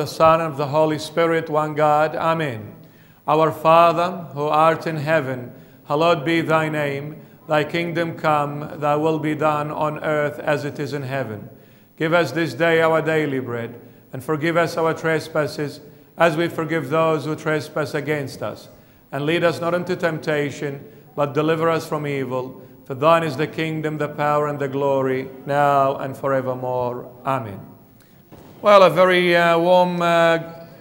The Son, and of the Holy Spirit, one God. Amen. Our Father, who art in heaven, hallowed be thy name. Thy kingdom come, thy will be done on earth as it is in heaven. Give us this day our daily bread, and forgive us our trespasses, as we forgive those who trespass against us. And lead us not into temptation, but deliver us from evil. For thine is the kingdom, the power, and the glory, now and forevermore. Amen. Well, a very uh, warm uh,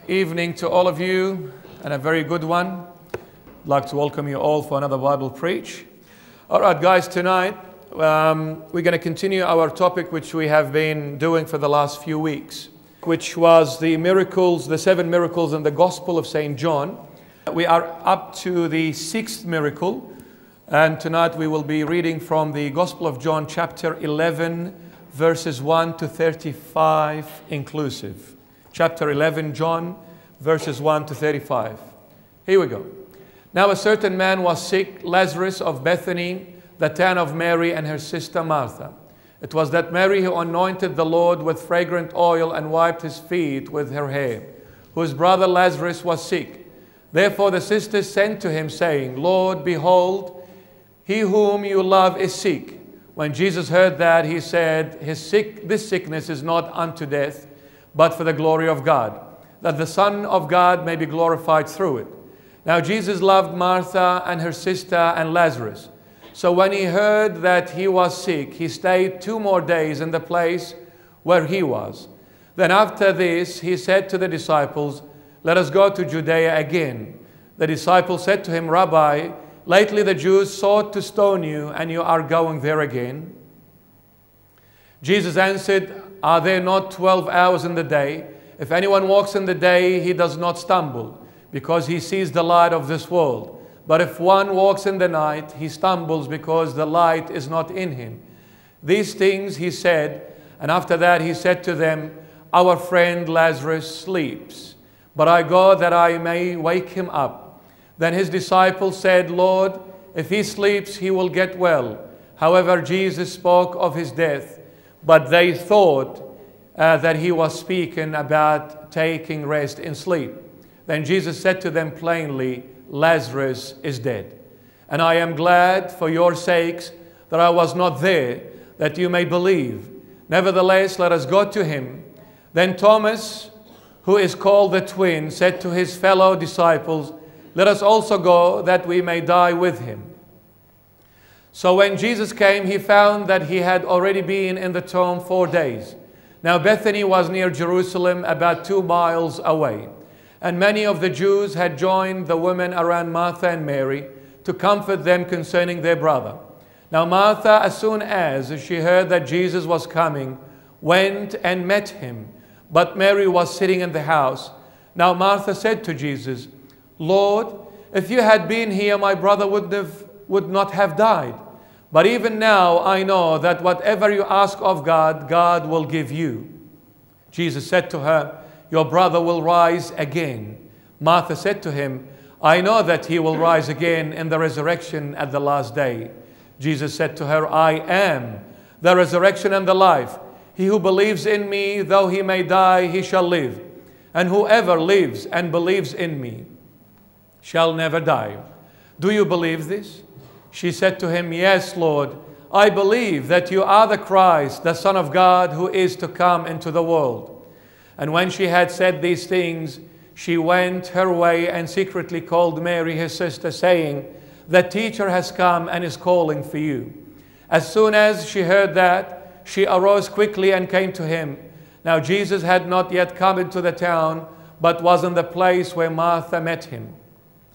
evening to all of you, and a very good one. I'd like to welcome you all for another Bible preach. All right, guys, tonight um, we're going to continue our topic, which we have been doing for the last few weeks, which was the miracles, the seven miracles in the Gospel of St. John. We are up to the sixth miracle, and tonight we will be reading from the Gospel of John, chapter 11, verses 1 to 35 inclusive. Chapter 11, John, verses 1 to 35. Here we go. Now, a certain man was sick, Lazarus of Bethany, the town of Mary and her sister Martha. It was that Mary who anointed the Lord with fragrant oil and wiped his feet with her hair, whose brother Lazarus was sick. Therefore the sisters sent to him, saying, Lord, behold, he whom you love is sick. When Jesus heard that, he said, His sick, This sickness is not unto death, but for the glory of God, that the Son of God may be glorified through it. Now Jesus loved Martha and her sister and Lazarus. So when he heard that he was sick, he stayed two more days in the place where he was. Then after this, he said to the disciples, Let us go to Judea again. The disciples said to him, Rabbi, lately the Jews sought to stone you, and you are going there again. Jesus answered, Are there not twelve hours in the day? If anyone walks in the day, he does not stumble, because he sees the light of this world. But if one walks in the night, he stumbles because the light is not in him. These things he said, and after that he said to them, Our friend Lazarus sleeps, but I go that I may wake him up. Then his disciples said, Lord, if he sleeps, he will get well. However, Jesus spoke of his death, but they thought uh, that he was speaking about taking rest in sleep. Then Jesus said to them plainly, Lazarus is dead. And I am glad for your sakes that I was not there, that you may believe. Nevertheless, let us go to him. Then Thomas, who is called the twin, said to his fellow disciples, Let us also go, that we may die with him. So when Jesus came, he found that he had already been in the tomb four days. Now Bethany was near Jerusalem, about two miles away. And many of the Jews had joined the women around Martha and Mary to comfort them concerning their brother. Now, Martha, as soon as she heard that Jesus was coming, went and met him. But Mary was sitting in the house. Now, Martha said to Jesus, Lord, if you had been here, my brother would, have, would not have died. But even now I know that whatever you ask of God, God will give you. Jesus said to her, your brother will rise again. Martha said to him, I know that he will rise again in the resurrection at the last day. Jesus said to her, I am the resurrection and the life. He who believes in me, though he may die, he shall live. And whoever lives and believes in me shall never die. Do you believe this? She said to him, Yes, Lord. I believe that you are the Christ, the Son of God, who is to come into the world. And when she had said these things, she went her way and secretly called Mary, his sister, saying, The teacher has come and is calling for you. As soon as she heard that, she arose quickly and came to him. Now Jesus had not yet come into the town, but was in the place where Martha met him.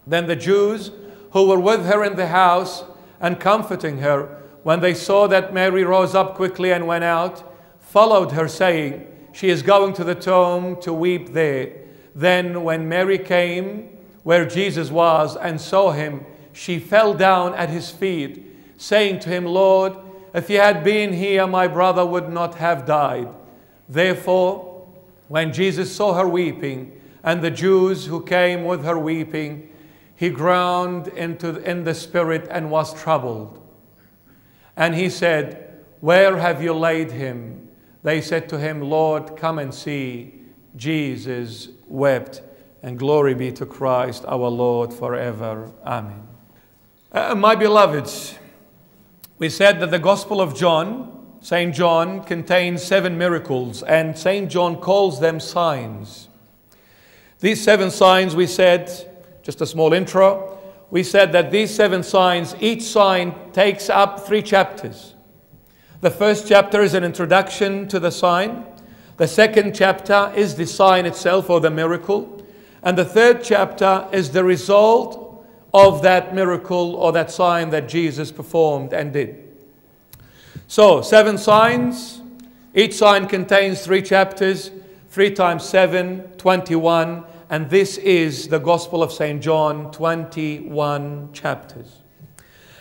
Then the Jews who were with her in the house and comforting her, when they saw that Mary rose up quickly and went out, followed her, saying, she is going to the tomb to weep there. Then, when Mary came where Jesus was and saw him, she fell down at his feet, saying to him, Lord, if you had been here, my brother would not have died. Therefore, when Jesus saw her weeping, and the Jews who came with her weeping, he groaned into, in the spirit and was troubled. And he said, Where have you laid him? They said to him, Lord, come and see. Jesus wept. And glory be to Christ our Lord forever. Amen. Uh, my beloveds, we said that the Gospel of John, St. John, contains seven miracles, and St. John calls them signs. These seven signs, we said, just a small intro, we said that these seven signs, each sign takes up three chapters. The first chapter is an introduction to the sign. The second chapter is the sign itself or the miracle. And the third chapter is the result of that miracle or that sign that Jesus performed and did. So, seven signs. Each sign contains three chapters. Three times seven, 21. And this is the Gospel of St. John, 21 chapters.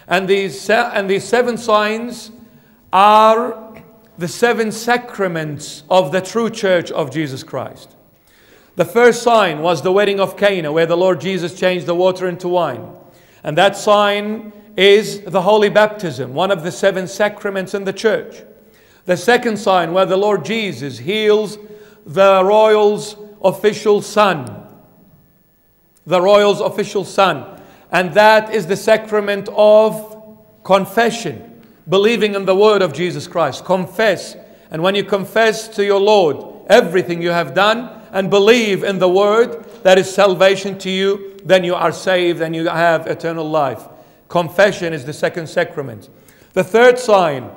And these, and these seven signs are the seven sacraments of the true church of Jesus Christ. The first sign was the wedding of Cana, where the Lord Jesus changed the water into wine. And that sign is the holy baptism, one of the seven sacraments in the church. The second sign, where the Lord Jesus heals the royal's official son. The royal's official son. And that is the sacrament of confession, believing in the word of Jesus Christ. Confess. And when you confess to your Lord everything you have done, and believe in the word that is salvation to you, then you are saved and you have eternal life. Confession is the second sacrament. The third sign,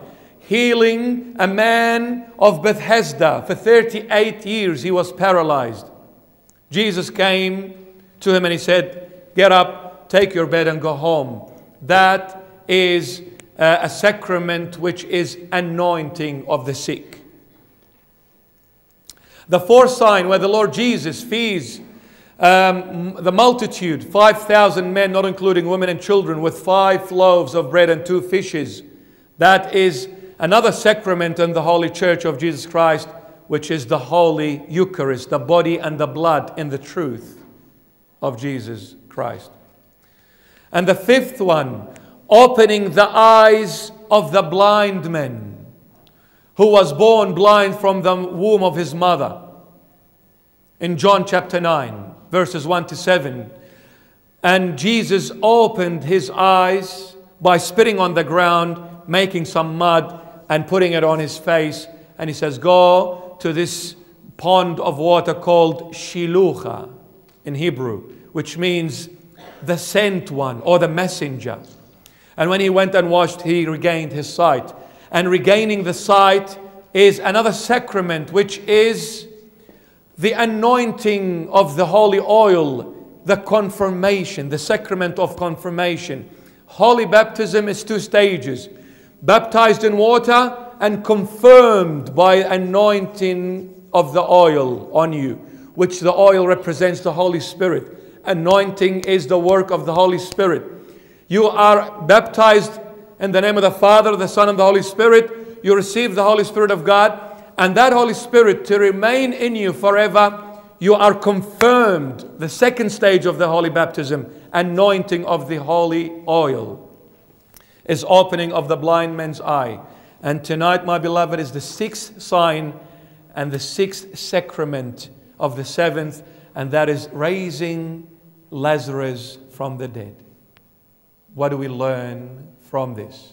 healing a man of Bethesda. For 38 years he was paralyzed. Jesus came to him and he said, Get up, take your bed, and go home. That is a sacrament which is anointing of the sick. The fourth sign, where the Lord Jesus feeds um, the multitude, 5,000 men, not including women and children, with five loaves of bread and two fishes. That is another sacrament in the Holy Church of Jesus Christ, which is the Holy Eucharist, the body and the blood in the truth of Jesus Christ. And the fifth one, opening the eyes of the blind men who was born blind from the womb of his mother. In John chapter 9, verses 1 to 7. And Jesus opened his eyes by spitting on the ground, making some mud, and putting it on his face. And he says, Go to this pond of water called Shilucha in Hebrew, which means the sent one or the messenger. And when he went and washed, he regained his sight and regaining the sight is another sacrament, which is the anointing of the holy oil, the confirmation, the sacrament of confirmation. Holy baptism is two stages baptized in water and confirmed by anointing of the oil on you, which the oil represents the Holy Spirit. Anointing is the work of the Holy Spirit. You are baptized in the name of the Father, the Son, and the Holy Spirit, you receive the Holy Spirit of God, and that Holy Spirit to remain in you forever, you are confirmed. The second stage of the holy baptism, anointing of the holy oil, is opening of the blind man's eye. And tonight, my beloved, is the sixth sign and the sixth sacrament of the seventh, and that is raising Lazarus from the dead. What do we learn from this.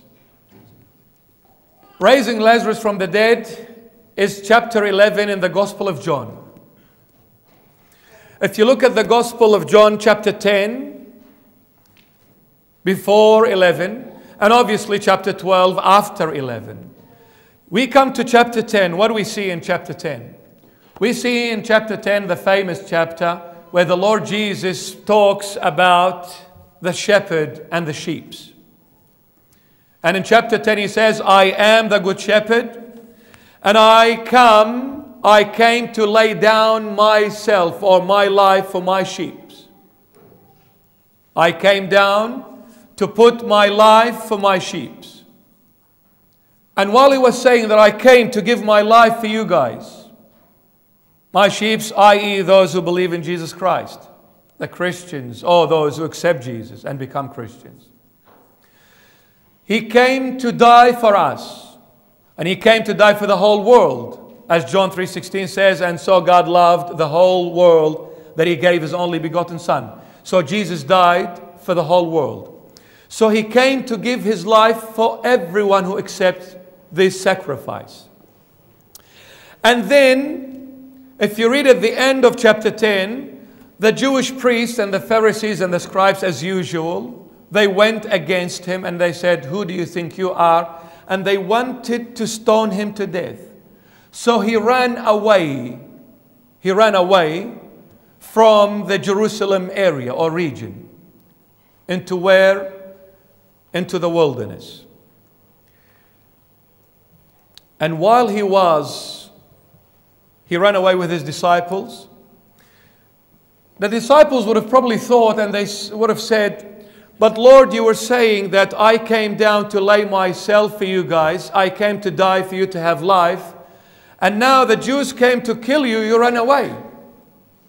Raising Lazarus from the dead is chapter 11 in the Gospel of John. If you look at the Gospel of John, chapter 10, before 11, and obviously chapter 12 after 11, we come to chapter 10. What do we see in chapter 10? We see in chapter 10 the famous chapter where the Lord Jesus talks about the shepherd and the sheep. And in chapter 10, he says, I am the good shepherd, and I come, I came to lay down myself or my life for my sheep. I came down to put my life for my sheep. And while he was saying that I came to give my life for you guys, my sheep, i.e., those who believe in Jesus Christ, the Christians, or those who accept Jesus and become Christians. He came to die for us, and He came to die for the whole world, As John 3:16 says, and so God loved the whole world that he gave his only begotten son. So Jesus died for the whole world. So he came to give his life for everyone who accepts this sacrifice. And then, if you read at the end of chapter 10, the Jewish priests and the Pharisees and the scribes, as usual, they went against him and they said, Who do you think you are? And they wanted to stone him to death. So he ran away. He ran away from the Jerusalem area or region into where? Into the wilderness. And while he was, he ran away with his disciples. The disciples would have probably thought and they would have said, But Lord, you were saying that I came down to lay myself for you guys. I came to die for you to have life. And now the Jews came to kill you, you ran away.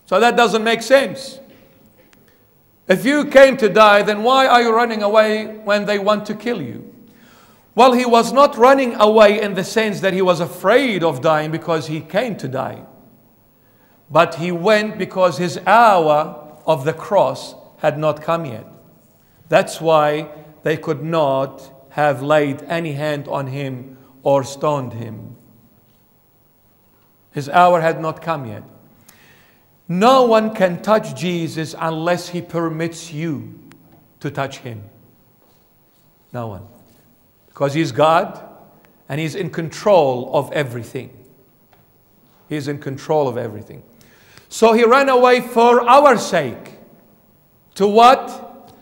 So that doesn't make sense. If you came to die, then why are you running away when they want to kill you? Well, he was not running away in the sense that he was afraid of dying because he came to die. But he went because his hour of the cross had not come yet. That's why they could not have laid any hand on him or stoned him. His hour had not come yet. No one can touch Jesus unless he permits you to touch him. No one. Because he's God and he's in control of everything. He's in control of everything. So he ran away for our sake. To what?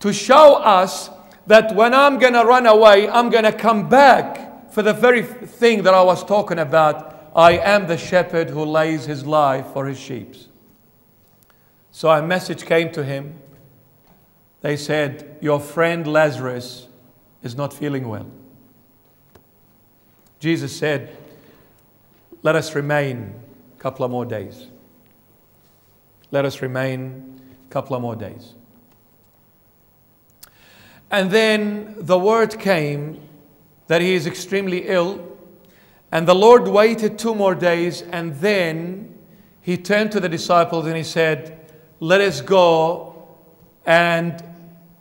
To show us that when I'm going to run away, I'm going to come back for the very thing that I was talking about. I am the shepherd who lays his life for his sheep. So a message came to him. They said, Your friend Lazarus is not feeling well. Jesus said, Let us remain a couple of more days. Let us remain a couple of more days. And then the word came that he is extremely ill. And the Lord waited two more days. And then he turned to the disciples and he said, let us go and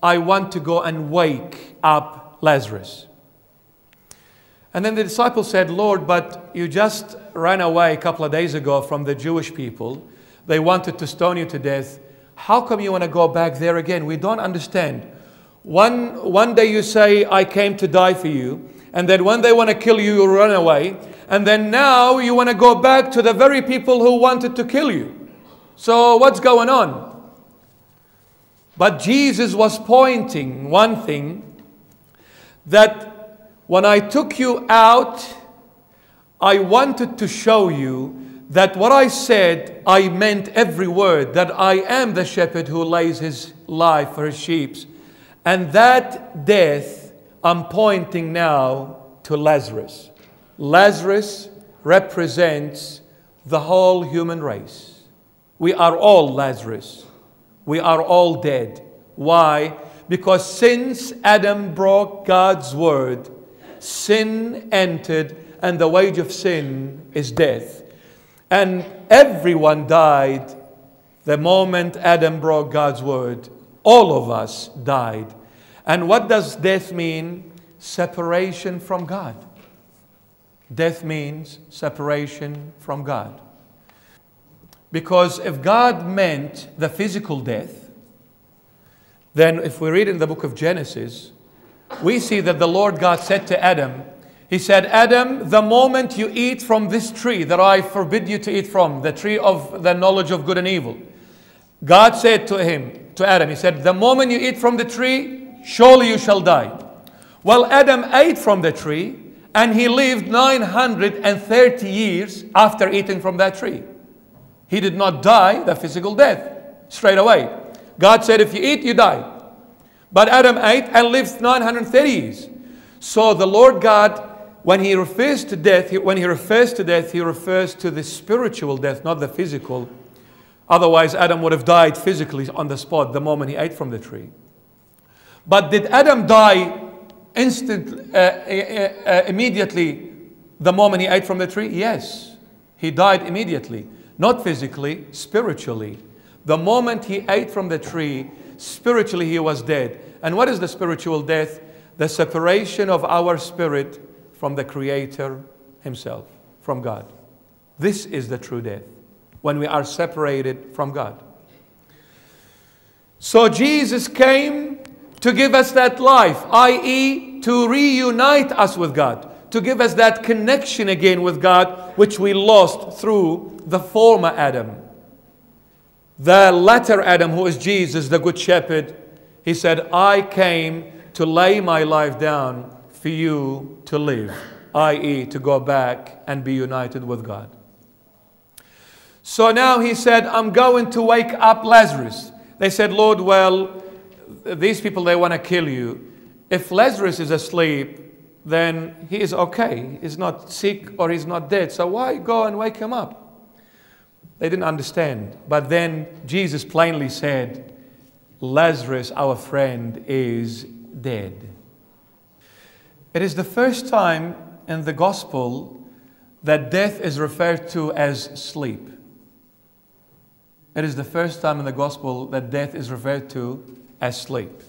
I want to go and wake up Lazarus. And then the disciples said, Lord, but you just ran away a couple of days ago from the Jewish people. They wanted to stone you to death. How come you want to go back there again? We don't understand. One, one day you say, I came to die for you. And then when they want to kill you, you run away. And then now you want to go back to the very people who wanted to kill you. So, what's going on? But Jesus was pointing one thing that when I took you out, I wanted to show you that what I said, I meant every word, that I am the shepherd who lays his life for his sheep. And that death, I'm pointing now to Lazarus. Lazarus represents the whole human race. We are all Lazarus. We are all dead. Why? Because since Adam broke God's word, sin entered, and the wage of sin is death. And everyone died the moment Adam broke God's word. All of us died. And what does death mean? Separation from God. Death means separation from God. Because if God meant the physical death, then if we read in the book of Genesis, we see that the Lord God said to Adam, He said, Adam, the moment you eat from this tree that I forbid you to eat from, the tree of the knowledge of good and evil, God said to him, to Adam, He said, The moment you eat from the tree, surely you shall die. Well, Adam ate from the tree and he lived 930 years after eating from that tree. He did not die the physical death straight away. God said, if you eat, you die. But Adam ate and lived 930 years. So the Lord God, when he refers to death, when he refers to death, he refers to the spiritual death, not the physical. Otherwise, Adam would have died physically on the spot the moment he ate from the tree. But did Adam die instant, uh, uh, uh, immediately the moment he ate from the tree? Yes. He died immediately, not physically, spiritually. The moment he ate from the tree, spiritually he was dead. And what is the spiritual death? The separation of our spirit from the Creator Himself, from God. This is the true death, when we are separated from God. So Jesus came to give us that life, i.e., to reunite us with God to give us that connection again with God, which we lost through the former Adam. The latter Adam, who is Jesus, the Good Shepherd, he said, I came to lay my life down for you to live, i.e., to go back and be united with God. So now he said, I'm going to wake up Lazarus. They said, Lord, well, these people, they want to kill you. If Lazarus is asleep, then he is okay. He's not sick or he's not dead. So why go and wake him up? They didn't understand. But then Jesus plainly said, Lazarus, our friend, is dead. It is the first time in the gospel that death is referred to as sleep. It is the first time in the gospel that death is referred to as sleep.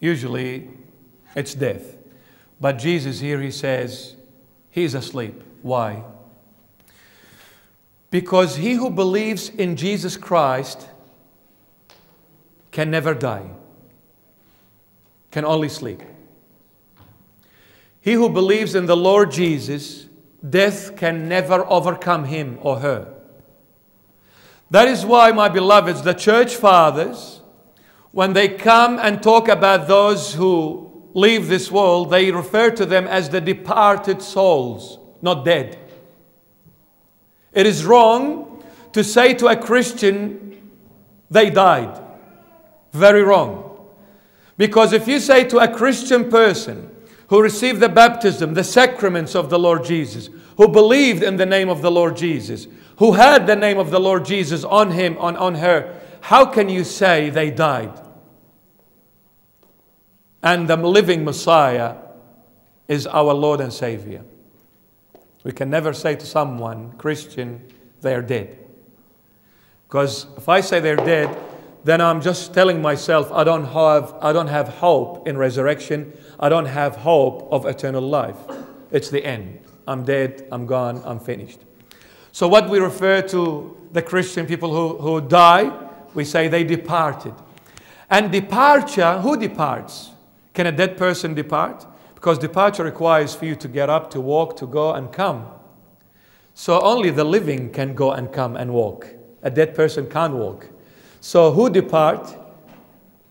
Usually, it's death. But Jesus here, he says, he's asleep. Why? Because he who believes in Jesus Christ can never die, can only sleep. He who believes in the Lord Jesus, death can never overcome him or her. That is why, my beloveds, the church fathers, when they come and talk about those who leave this world, they refer to them as the departed souls, not dead. It is wrong to say to a Christian, they died. Very wrong. Because if you say to a Christian person who received the baptism, the sacraments of the Lord Jesus, who believed in the name of the Lord Jesus, who had the name of the Lord Jesus on him, on, on her, how can you say they died? And the living Messiah is our Lord and Savior. We can never say to someone, Christian, they're dead. Because if I say they're dead, then I'm just telling myself I don't have, I don't have hope in resurrection. I don't have hope of eternal life. It's the end. I'm dead, I'm gone, I'm finished. So, what we refer to the Christian people who, who die, we say they departed. And departure, who departs? Can a dead person depart? Because departure requires for you to get up, to walk, to go and come. So only the living can go and come and walk. A dead person can't walk. So who depart?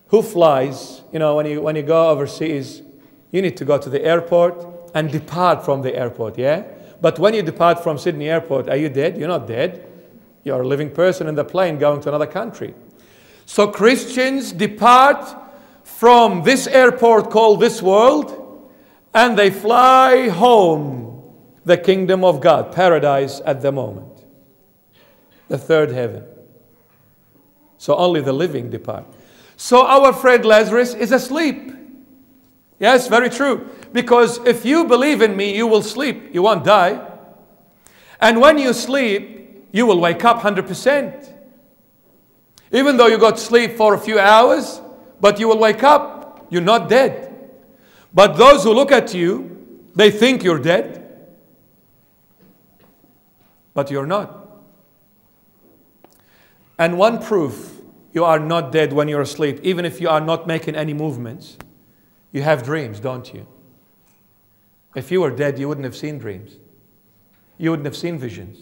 Who flies? You know, when you, when you go overseas, you need to go to the airport and depart from the airport, yeah? But when you depart from Sydney airport, are you dead? You're not dead. You're a living person in the plane going to another country. So Christians depart from this airport called this world and they fly home, the kingdom of God, paradise at the moment, the third heaven. So only the living depart. So our friend Lazarus is asleep. Yes, very true. Because if you believe in me, you will sleep, you won't die. And when you sleep, you will wake up 100%. Even though you got sleep for a few hours, but you will wake up. You're not dead. But those who look at you, they think you're dead, but you're not. And one proof you are not dead when you're asleep, even if you are not making any movements, you have dreams, don't you? If you were dead, you wouldn't have seen dreams. You wouldn't have seen visions.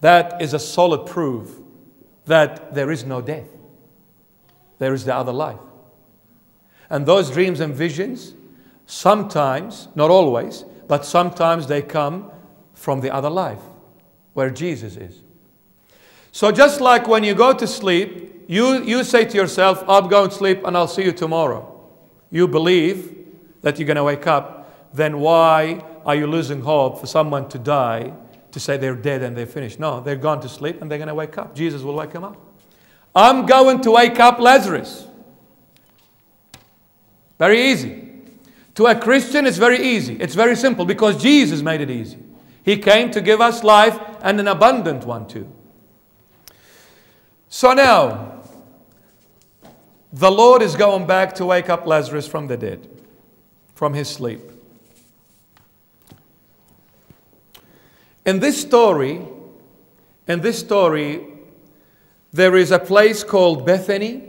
That is a solid proof that there is no death there is the other life. And those dreams and visions, sometimes, not always, but sometimes they come from the other life where Jesus is. So, just like when you go to sleep, you, you say to yourself, I'm going to sleep and I'll see you tomorrow. You believe that you're going to wake up, then why are you losing hope for someone to die to say they're dead and they're finished? No, they're gone to sleep and they're going to wake up. Jesus will wake them up. I'm going to wake up Lazarus. Very easy. To a Christian, it's very easy. It's very simple because Jesus made it easy. He came to give us life and an abundant one too. So now, the Lord is going back to wake up Lazarus from the dead, from his sleep. In this story, in this story, there is a place called Bethany.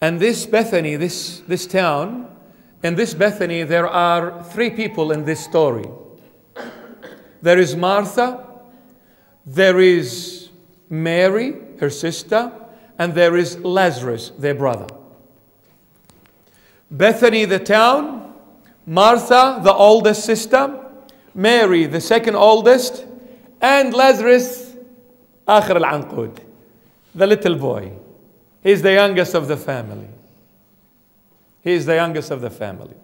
And this Bethany, this, this town, in this Bethany, there are three people in this story. There is Martha, there is Mary, her sister, and there is Lazarus, their brother. Bethany, the town, Martha, the oldest sister, Mary, the second oldest, and Lazarus, آخر العنقود, the little boy. He's the youngest of the family. He is the youngest of the family.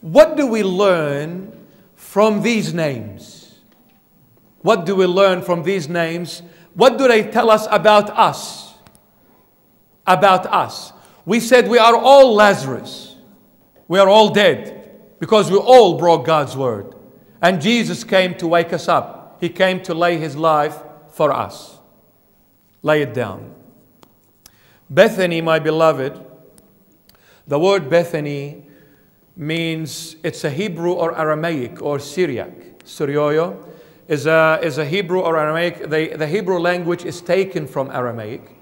What do we learn from these names? What do we learn from these names? What do they tell us about us? About us. We said we are all Lazarus. We are all dead because we all broke God's word. And Jesus came to wake us up. He came to lay his life for us. Lay it down. Bethany, my beloved, the word Bethany means it's a Hebrew or Aramaic or Syriac. Suryoyo is a, is a Hebrew or Aramaic. The, the Hebrew language is taken from Aramaic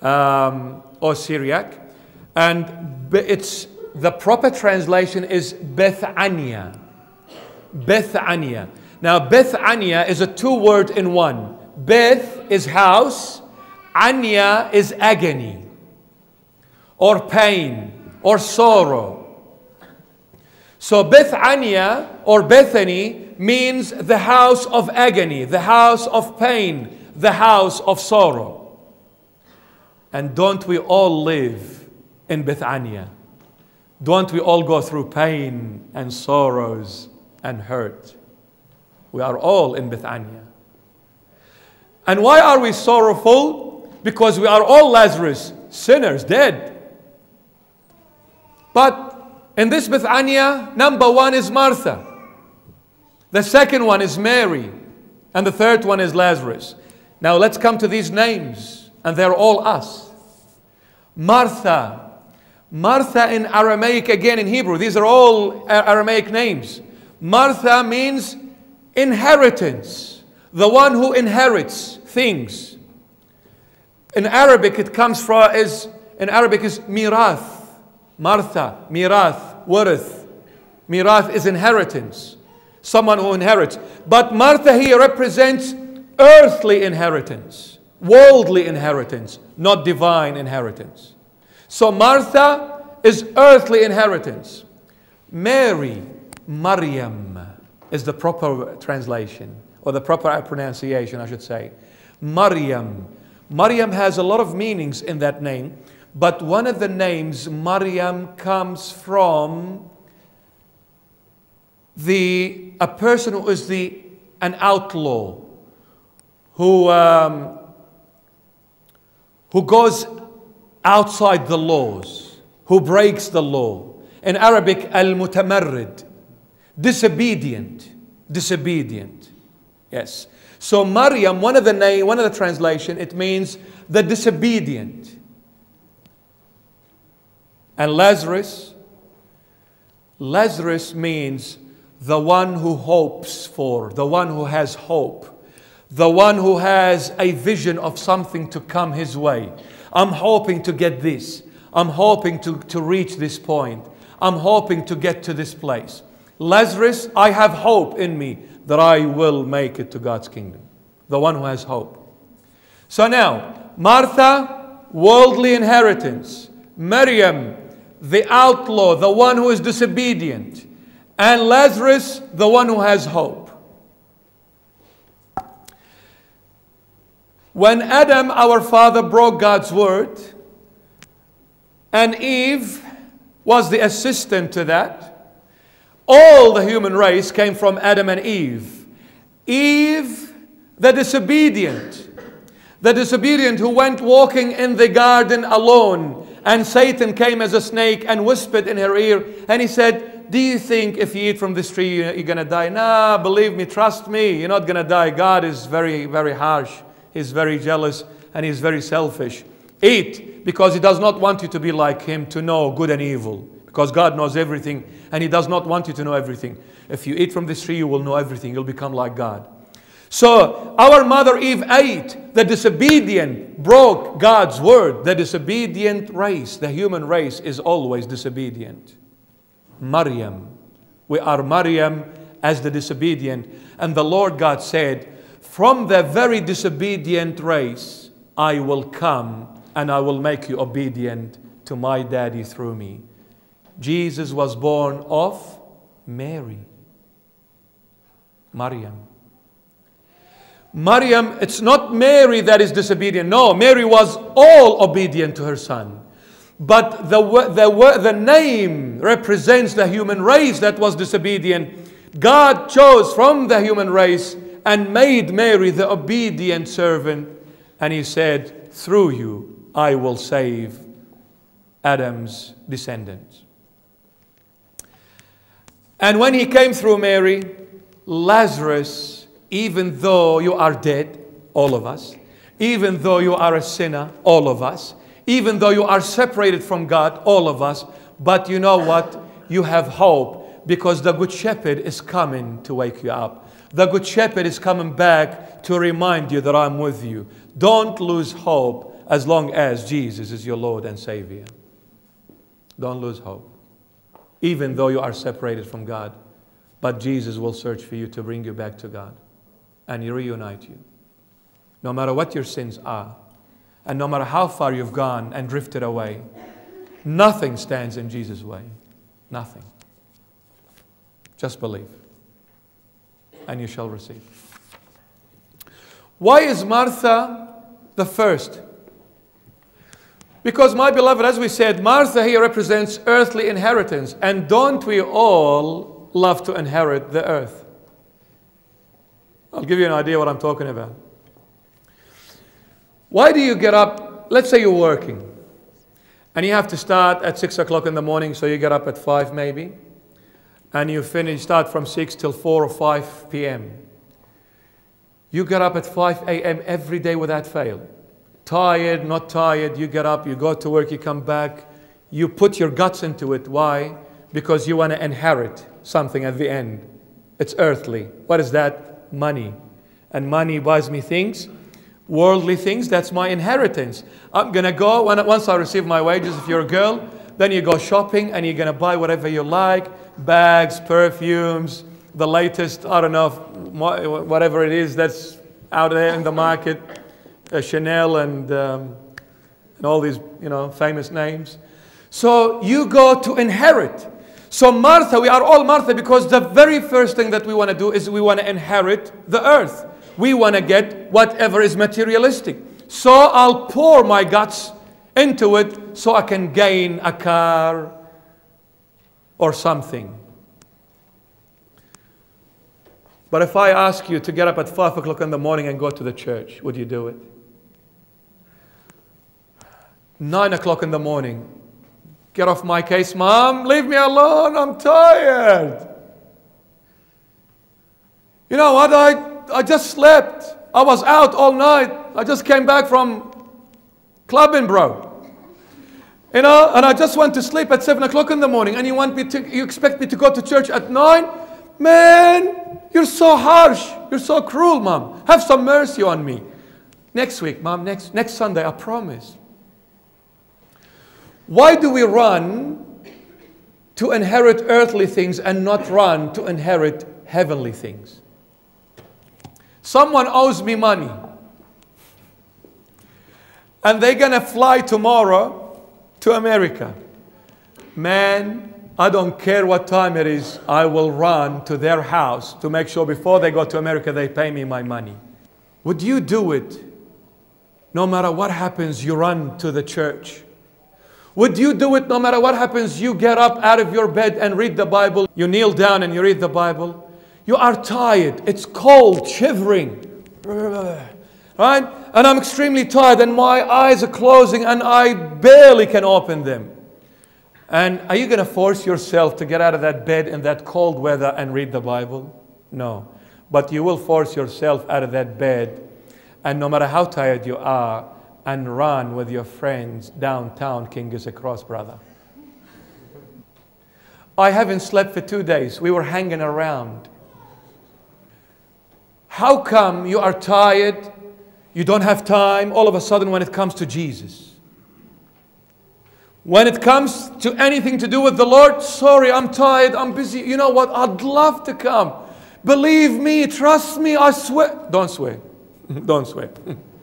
um, or Syriac. And it's, the proper translation is Bethania. Bethania. Now, Bethania is a two word in one. Beth is house, Anya is agony or pain or sorrow. So Beth Bethania or Bethany means the house of agony, the house of pain, the house of sorrow. And don't we all live in Bethania? Don't we all go through pain and sorrows and hurt? We are all in Bethania. And why are we sorrowful? Because we are all Lazarus, sinners, dead. But in this Bethania, number one is Martha. The second one is Mary. And the third one is Lazarus. Now let's come to these names. And they're all us. Martha. Martha in Aramaic, again in Hebrew. These are all Aramaic names. Martha means inheritance. The one who inherits things. In Arabic, it comes from, is, in Arabic is mirath. Martha, mirath, worth. Mirath is inheritance. Someone who inherits. But Martha here represents earthly inheritance, worldly inheritance, not divine inheritance. So Martha is earthly inheritance. Mary, Maryam is the proper translation, or the proper pronunciation, I should say. Maryam. Maryam has a lot of meanings in that name. But one of the names, Maryam, comes from the, a person who is the, an outlaw, who, um, who goes outside the laws, who breaks the law. In Arabic, al-mutamarrid, disobedient, disobedient. Yes. So Maryam, one of the name, one of the translation, it means the disobedient. And Lazarus, Lazarus means the one who hopes for, the one who has hope, the one who has a vision of something to come his way. I'm hoping to get this. I'm hoping to, to reach this point. I'm hoping to get to this place. Lazarus, I have hope in me that I will make it to God's kingdom. The one who has hope. So now, Martha, worldly inheritance. Miriam, the outlaw, the one who is disobedient, and Lazarus, the one who has hope. When Adam, our father, broke God's word, and Eve was the assistant to that, all the human race came from Adam and Eve. Eve, the disobedient, the disobedient who went walking in the garden alone and Satan came as a snake and whispered in her ear, and he said, Do you think if you eat from this tree, you're going to die? Nah, believe me, trust me, you're not going to die. God is very, very harsh. He's very jealous and he's very selfish. Eat because he does not want you to be like him, to know good and evil. Because God knows everything and he does not want you to know everything. If you eat from this tree, you will know everything. You'll become like God. So our mother Eve ate. The disobedient broke God's word. The disobedient race, the human race, is always disobedient. Maryam. We are Maryam as the disobedient. And the Lord God said, From the very disobedient race, I will come and I will make you obedient to my daddy through me. Jesus was born of Mary. Maryam. Maryam, it's not Mary that is disobedient. No, Mary was all obedient to her son. But the, the, the name represents the human race that was disobedient. God chose from the human race and made Mary the obedient servant. And he said, Through you I will save Adam's descendants. And when he came through Mary, Lazarus, even though you are dead, all of us, even though you are a sinner, all of us, even though you are separated from God, all of us, but you know what? You have hope because the Good Shepherd is coming to wake you up. The Good Shepherd is coming back to remind you that I'm with you. Don't lose hope as long as Jesus is your Lord and Savior. Don't lose hope, even though you are separated from God. But Jesus will search for you to bring you back to God and reunite you. No matter what your sins are, and no matter how far you've gone and drifted away, nothing stands in Jesus' way. Nothing. Just believe, and you shall receive. Why is Martha the first? Because, my beloved, as we said, Martha here represents earthly inheritance. And don't we all love to inherit the earth? I'll give you an idea what I'm talking about. Why do you get up? Let's say you're working and you have to start at 6 o'clock in the morning, so you get up at 5 maybe, and you finish, start from 6 till 4 or 5 p.m. You get up at 5 a.m. every day without fail. Tired, not tired, you get up, you go to work, you come back, you put your guts into it. Why? Because you want to inherit something at the end. It's earthly. What is that? Money. And money buys me things worldly things, that's my inheritance. I'm going to go, when, once I receive my wages, if you're a girl, then you go shopping and you're going to buy whatever you like bags, perfumes, the latest, I don't know, whatever it is that's out there in the market, uh, Chanel and, um, and all these, you know, famous names. So you go to inherit. So Martha, we are all Martha because the very first thing that we want to do is we want to inherit the earth we want to get whatever is materialistic. So I'll pour my guts into it so I can gain a car or something. But if I ask you to get up at 5 o'clock in the morning and go to the church, would you do it? 9 o'clock in the morning, get off my case, mom, leave me alone, I'm tired. You know what? I I just slept. I was out all night. I just came back from clubbing, bro. You know, and I just went to sleep at seven o'clock in the morning, and you want me to, you expect me to go to church at nine? Man, you're so harsh. You're so cruel, mom. Have some mercy on me. Next week, mom, next, next Sunday, I promise. Why do we run to inherit earthly things and not run to inherit heavenly things? Someone owes me money. And they're going to fly tomorrow to America. Man, I don't care what time it is, I will run to their house to make sure before they go to America they pay me my money. Would you do it? No matter what happens, you run to the church. Would you do it no matter what happens? You get up out of your bed and read the Bible. You kneel down and you read the Bible. You are tired. It's cold, shivering. Right? And I'm extremely tired, and my eyes are closing, and I barely can open them. And are you going to force yourself to get out of that bed in that cold weather and read the Bible? No. But you will force yourself out of that bed, and no matter how tired you are, and run with your friends downtown King's Cross, brother. I haven't slept for two days. We were hanging around. How come you are tired? You don't have time all of a sudden when it comes to Jesus? When it comes to anything to do with the Lord, sorry, I'm tired, I'm busy. You know what? I'd love to come. Believe me, trust me, I swear. Don't swear. don't swear.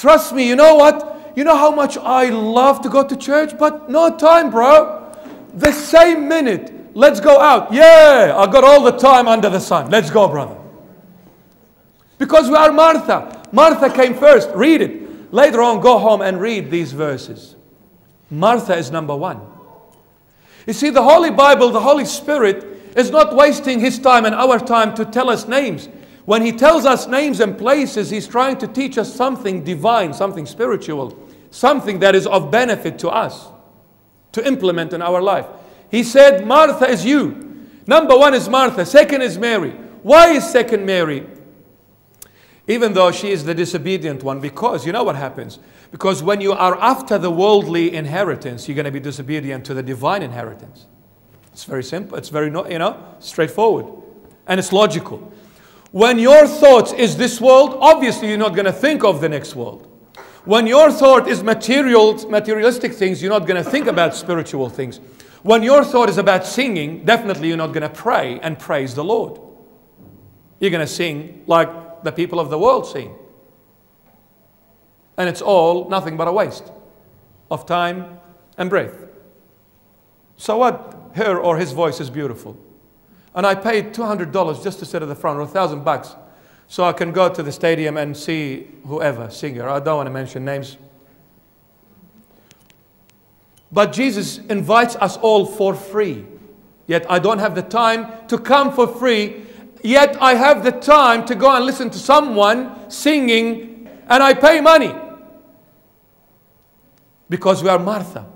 trust me, you know what? You know how much I love to go to church, but no time, bro. The same minute, let's go out. Yeah, I got all the time under the sun. Let's go, brother. Because we are Martha. Martha came first. Read it. Later on, go home and read these verses. Martha is number one. You see, the Holy Bible, the Holy Spirit, is not wasting his time and our time to tell us names. When he tells us names and places, he's trying to teach us something divine, something spiritual, something that is of benefit to us to implement in our life. He said, Martha is you. Number one is Martha, second is Mary. Why is second Mary? Even though she is the disobedient one, because you know what happens? Because when you are after the worldly inheritance, you're going to be disobedient to the divine inheritance. It's very simple. It's very, you know, straightforward. And it's logical. When your thoughts is this world, obviously you're not going to think of the next world. When your thought is material, materialistic things, you're not going to think about spiritual things. When your thought is about singing, definitely you're not going to pray and praise the Lord. You're going to sing like the people of the world sing. And it's all nothing but a waste of time and breath. So what? Her or his voice is beautiful. And I paid $200 just to sit at the front, or a thousand bucks, so I can go to the stadium and see whoever, singer. I don't want to mention names. But Jesus invites us all for free. Yet I don't have the time to come for free. Yet I have the time to go and listen to someone singing, and I pay money because we are Martha.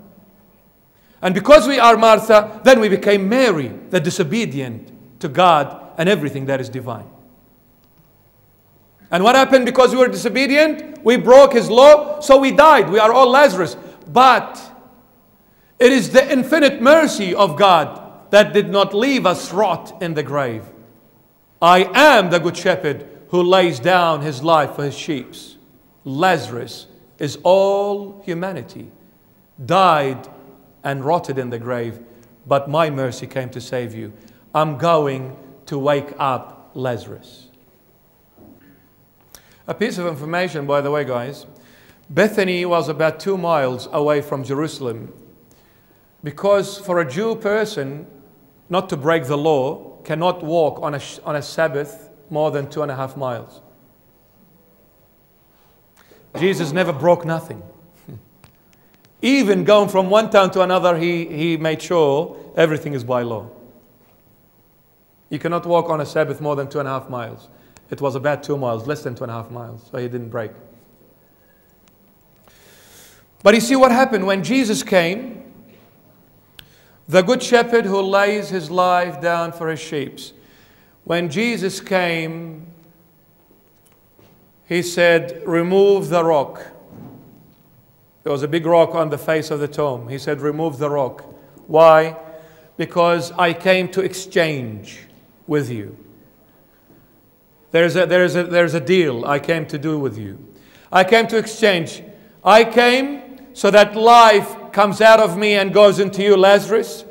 And because we are Martha, then we became Mary, the disobedient to God and everything that is divine. And what happened because we were disobedient? We broke his law, so we died. We are all Lazarus. But it is the infinite mercy of God that did not leave us rot in the grave. I am the good shepherd who lays down his life for his sheep. Lazarus is all humanity, died and rotted in the grave, but my mercy came to save you. I'm going to wake up Lazarus. A piece of information, by the way, guys Bethany was about two miles away from Jerusalem because for a Jew person, not to break the law, cannot walk on a, on a Sabbath more than two and a half miles. Jesus never broke nothing. Even going from one town to another, he, he made sure everything is by law. You cannot walk on a Sabbath more than two and a half miles. It was about two miles, less than two and a half miles, so he didn't break. But you see what happened when Jesus came? The good shepherd who lays his life down for his sheep. When Jesus came, he said, Remove the rock. There was a big rock on the face of the tomb. He said, Remove the rock. Why? Because I came to exchange with you. There's a, there's, a, there's a deal I came to do with you. I came to exchange. I came so that life comes out of me and goes into you, Lazarus,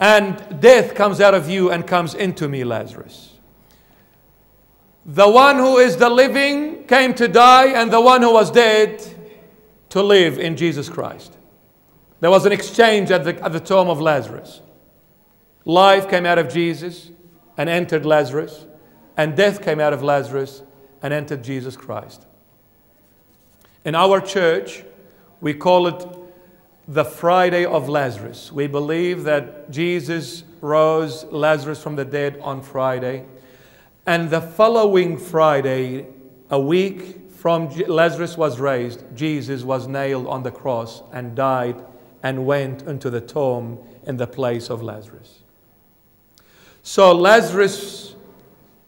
and death comes out of you and comes into me, Lazarus. The one who is the living came to die, and the one who was dead to live in Jesus Christ. There was an exchange at the, at the tomb of Lazarus. Life came out of Jesus and entered Lazarus, and death came out of Lazarus and entered Jesus Christ. In our church, we call it the Friday of Lazarus. We believe that Jesus rose Lazarus from the dead on Friday. And the following Friday, a week from Lazarus was raised, Jesus was nailed on the cross and died and went into the tomb in the place of Lazarus. So Lazarus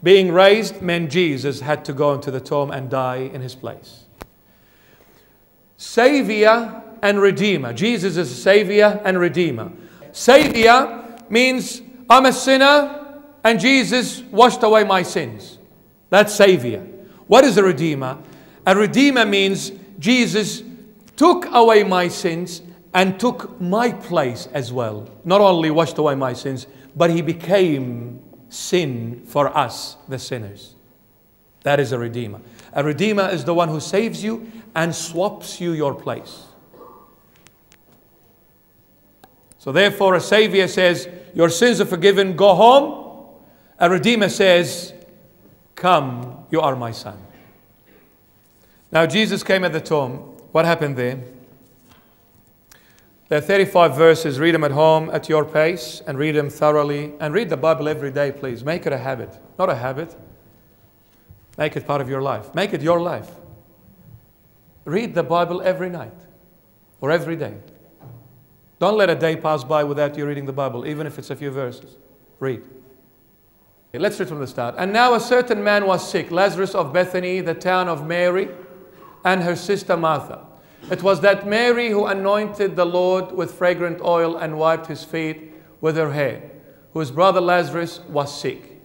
being raised meant Jesus had to go into the tomb and die in his place. Savior and Redeemer. Jesus is a Savior and Redeemer. Savior means I'm a sinner and Jesus washed away my sins. That's Savior. What is a Redeemer? A Redeemer means Jesus took away my sins and took my place as well. Not only washed away my sins, but he became sin for us, the sinners. That is a redeemer. A redeemer is the one who saves you and swaps you your place. So, therefore, a savior says, Your sins are forgiven, go home. A redeemer says, Come, you are my son. Now, Jesus came at the tomb. What happened there? There are 35 verses. Read them at home at your pace and read them thoroughly. And read the Bible every day, please. Make it a habit. Not a habit. Make it part of your life. Make it your life. Read the Bible every night or every day. Don't let a day pass by without you reading the Bible, even if it's a few verses. Read. Let's read from the start. And now a certain man was sick, Lazarus of Bethany, the town of Mary, and her sister Martha. It was that Mary who anointed the Lord with fragrant oil and wiped his feet with her hair, whose brother Lazarus was sick.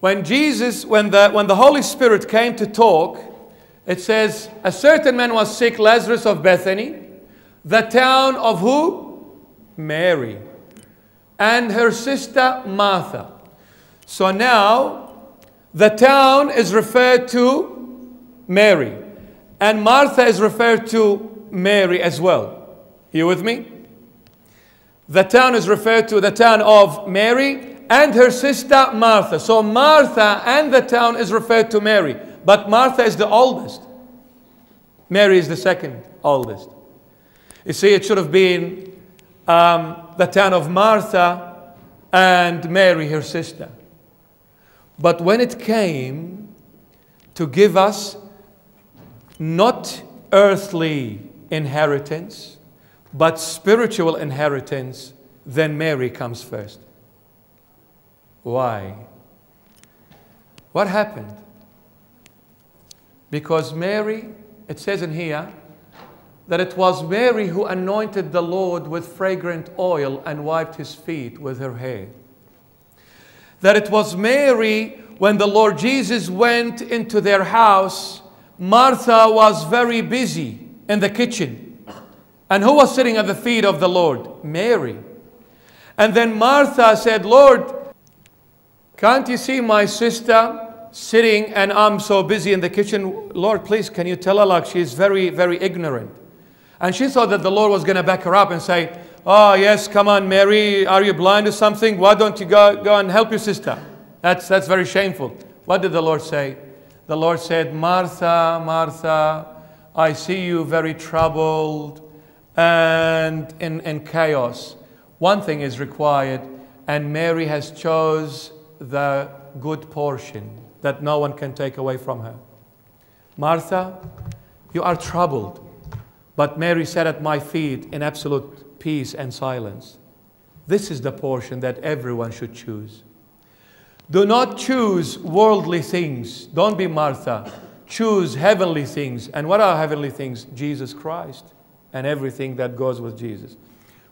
When Jesus, when the, when the Holy Spirit came to talk, it says, A certain man was sick, Lazarus of Bethany, the town of who? Mary. And her sister Martha. So now, the town is referred to Mary. And Martha is referred to Mary as well. You with me? The town is referred to the town of Mary and her sister Martha. So Martha and the town is referred to Mary. But Martha is the oldest. Mary is the second oldest. You see, it should have been um, the town of Martha and Mary, her sister. But when it came to give us not earthly inheritance, but spiritual inheritance, then Mary comes first. Why? What happened? Because Mary, it says in here, that it was Mary who anointed the Lord with fragrant oil and wiped his feet with her hair. That it was Mary when the Lord Jesus went into their house Martha was very busy in the kitchen. And who was sitting at the feet of the Lord? Mary. And then Martha said, Lord, can't you see my sister sitting and I'm so busy in the kitchen? Lord, please, can you tell her like she's very, very ignorant? And she thought that the Lord was going to back her up and say, Oh, yes, come on, Mary, are you blind or something? Why don't you go, go and help your sister? That's, that's very shameful. What did the Lord say? The Lord said, Martha, Martha, I see you very troubled and in, in chaos. One thing is required, and Mary has chose the good portion that no one can take away from her. Martha, you are troubled, but Mary sat at my feet in absolute peace and silence. This is the portion that everyone should choose. Do not choose worldly things. Don't be Martha. Choose heavenly things. And what are heavenly things? Jesus Christ and everything that goes with Jesus.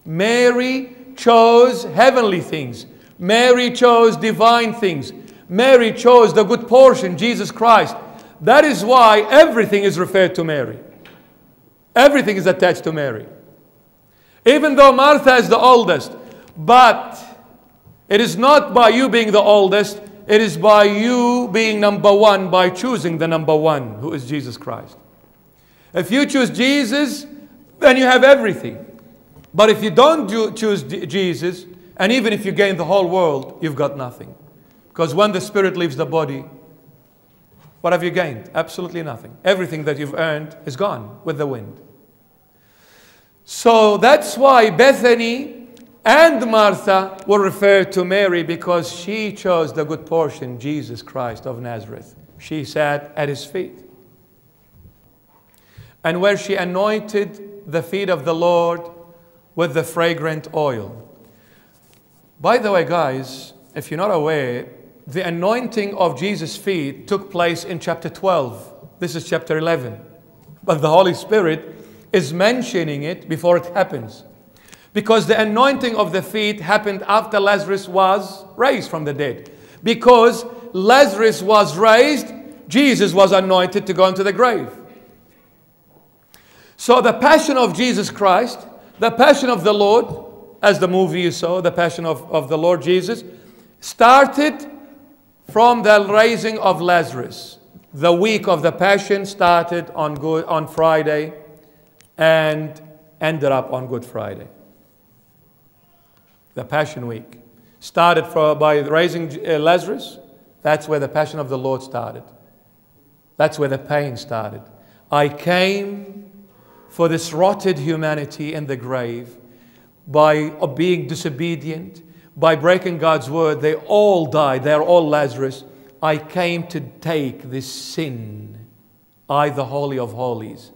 Mary chose heavenly things. Mary chose divine things. Mary chose the good portion, Jesus Christ. That is why everything is referred to Mary. Everything is attached to Mary. Even though Martha is the oldest, but it is not by you being the oldest, it is by you being number one, by choosing the number one, who is Jesus Christ. If you choose Jesus, then you have everything. But if you don't choose Jesus, and even if you gain the whole world, you've got nothing. Because when the spirit leaves the body, what have you gained? Absolutely nothing. Everything that you've earned is gone with the wind. So that's why Bethany and Martha were referred to Mary because she chose the good portion, Jesus Christ of Nazareth. She sat at his feet. And where she anointed the feet of the Lord with the fragrant oil. By the way, guys, if you're not aware, the anointing of Jesus' feet took place in chapter 12. This is chapter 11. But the Holy Spirit is mentioning it before it happens. Because the anointing of the feet happened after Lazarus was raised from the dead. Because Lazarus was raised, Jesus was anointed to go into the grave. So the passion of Jesus Christ, the passion of the Lord, as the movie you saw, the passion of, of the Lord Jesus, started from the raising of Lazarus. The week of the passion started on, good, on Friday and ended up on Good Friday. The Passion Week started for, by raising uh, Lazarus. That's where the passion of the Lord started. That's where the pain started. I came for this rotted humanity in the grave by being disobedient, by breaking God's word. They all died. They're all Lazarus. I came to take this sin, I, the Holy of Holies.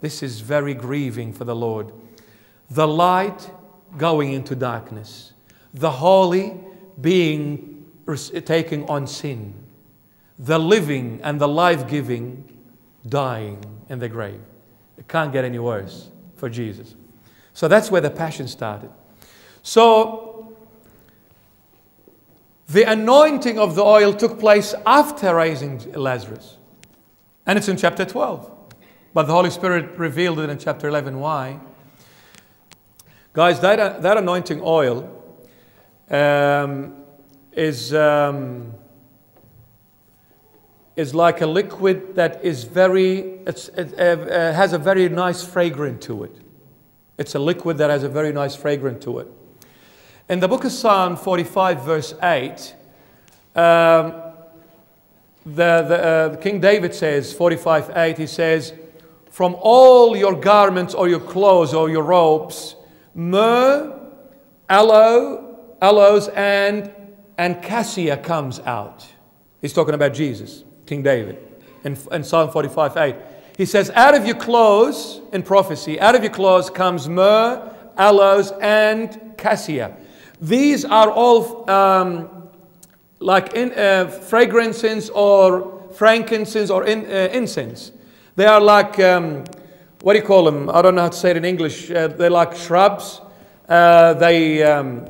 This is very grieving for the Lord. The light going into darkness, the holy being taking on sin, the living and the life giving dying in the grave. It can't get any worse for Jesus. So that's where the passion started. So the anointing of the oil took place after raising Lazarus. And it's in chapter 12. But the Holy Spirit revealed it in chapter 11. Why? Guys, that, that anointing oil um, is, um, is like a liquid that is very, it uh, has a very nice fragrance to it. It's a liquid that has a very nice fragrance to it. In the book of Psalm 45, verse 8, um, the, the uh, King David says, 45, 8, he says, from all your garments or your clothes or your robes, myrrh, aloe, aloes, and, and cassia comes out. He's talking about Jesus, King David, in, in Psalm 45 8. He says, Out of your clothes, in prophecy, out of your clothes comes myrrh, aloes, and cassia. These are all um, like in, uh, fragrances or frankincense or in, uh, incense. They are like, um, what do you call them? I don't know how to say it in English. Uh, they're like shrubs. Uh, they, um,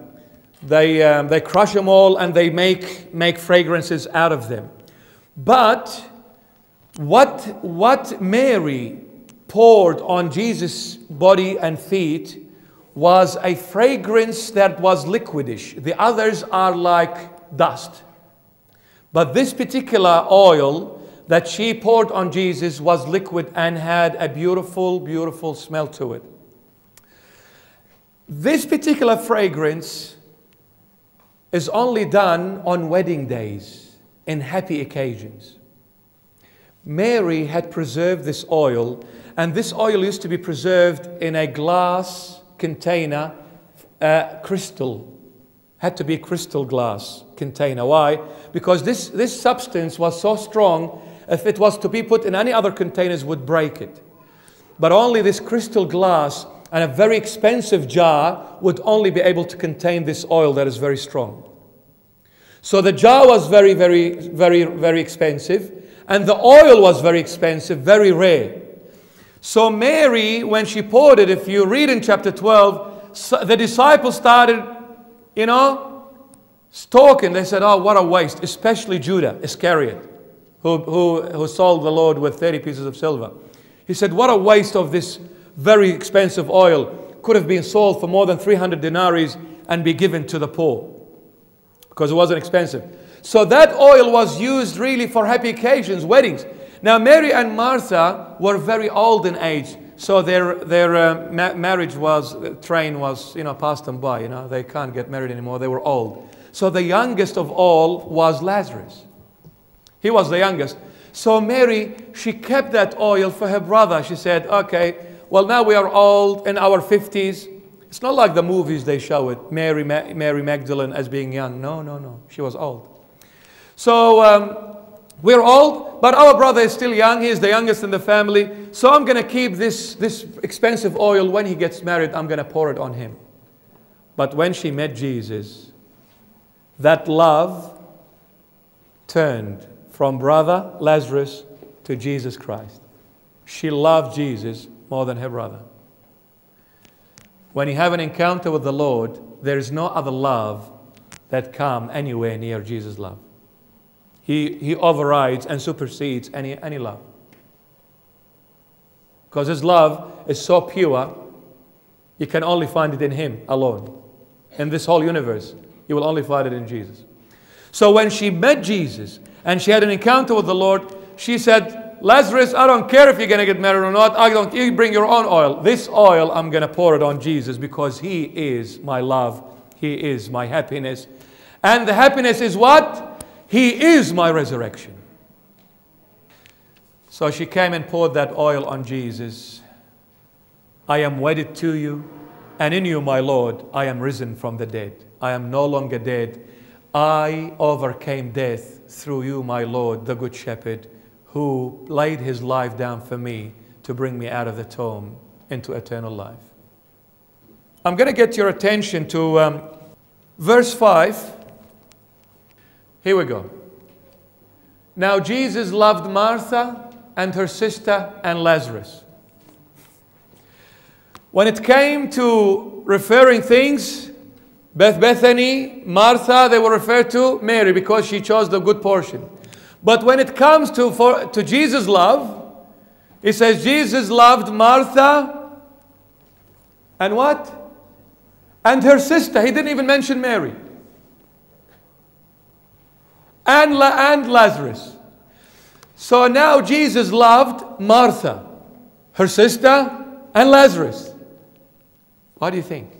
they, um, they crush them all and they make, make fragrances out of them. But what, what Mary poured on Jesus' body and feet was a fragrance that was liquidish. The others are like dust. But this particular oil that she poured on Jesus was liquid and had a beautiful, beautiful smell to it. This particular fragrance is only done on wedding days in happy occasions. Mary had preserved this oil, and this oil used to be preserved in a glass container, uh, crystal. Had to be a crystal glass container. Why? Because this, this substance was so strong if it was to be put in any other containers, would break it. But only this crystal glass and a very expensive jar would only be able to contain this oil that is very strong. So the jar was very, very, very, very expensive, and the oil was very expensive, very rare. So Mary, when she poured it, if you read in chapter 12, the disciples started, you know, talking. They said, Oh, what a waste, especially Judah Iscariot who, who, who sold the Lord with 30 pieces of silver. He said, What a waste of this very expensive oil. Could have been sold for more than 300 denarii and be given to the poor because it wasn't expensive. So that oil was used really for happy occasions, weddings. Now, Mary and Martha were very old in age, so their, their uh, ma marriage was, uh, train was, you know, passed them by. You know, they can't get married anymore. They were old. So the youngest of all was Lazarus. He was the youngest. So Mary, she kept that oil for her brother. She said, okay, well, now we are old in our 50s. It's not like the movies they show it, Mary, Mary Magdalene as being young. No, no, no. She was old. So um, We're old, but our brother is still young. He is the youngest in the family. So I'm going to keep this, this expensive oil. When he gets married, I'm going to pour it on him. But when she met Jesus, that love turned from brother Lazarus to Jesus Christ. She loved Jesus more than her brother. When you have an encounter with the Lord, there is no other love that come anywhere near Jesus' love. He, he overrides and supersedes any, any love. Because his love is so pure, you can only find it in him alone. In this whole universe, you will only find it in Jesus. So when she met Jesus and she had an encounter with the Lord, she said, Lazarus, I don't care if you're going to get married or not. I don't, you bring your own oil. This oil, I'm going to pour it on Jesus because he is my love. He is my happiness. And the happiness is what? He is my resurrection. So she came and poured that oil on Jesus. I am wedded to you, and in you, my Lord, I am risen from the dead. I am no longer dead. I overcame death through you, my Lord, the Good Shepherd, who laid his life down for me to bring me out of the tomb into eternal life. I'm going to get your attention to um, verse 5 here we go. Now, Jesus loved Martha and her sister and Lazarus. When it came to referring things, Beth Bethany, Martha, they were referred to Mary because she chose the good portion. But when it comes to, for, to Jesus' love, it says Jesus loved Martha and what? And her sister. He didn't even mention Mary and, and Lazarus. So now Jesus loved Martha, her sister, and Lazarus. What do you think?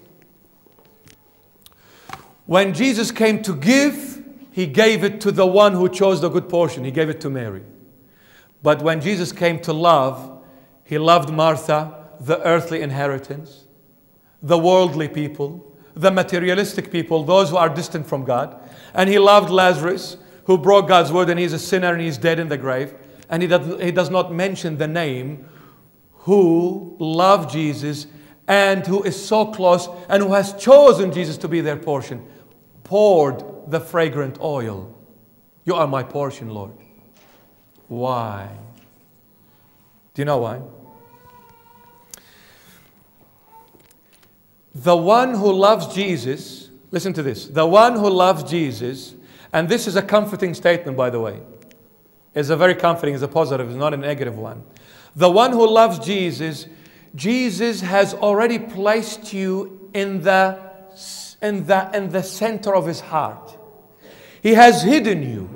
When Jesus came to give, he gave it to the one who chose the good portion. He gave it to Mary. But when Jesus came to love, he loved Martha, the earthly inheritance, the worldly people, the materialistic people, those who are distant from God. And he loved Lazarus, who broke God's word and he's a sinner and he's dead in the grave. And he does, he does not mention the name who loved Jesus and who is so close and who has chosen Jesus to be their portion, poured the fragrant oil. You are my portion, Lord. Why? Do you know why? The one who loves Jesus, listen to this, the one who loves Jesus and this is a comforting statement, by the way. It's a very comforting, it's a positive, it's not a negative one. The one who loves Jesus, Jesus has already placed you in the, in the, in the center of his heart. He has hidden you.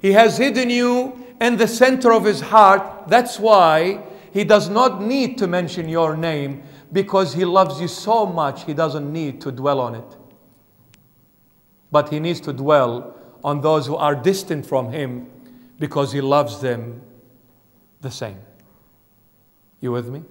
He has hidden you in the center of his heart. That's why he does not need to mention your name because he loves you so much, he doesn't need to dwell on it but he needs to dwell on those who are distant from him because he loves them the same. You with me?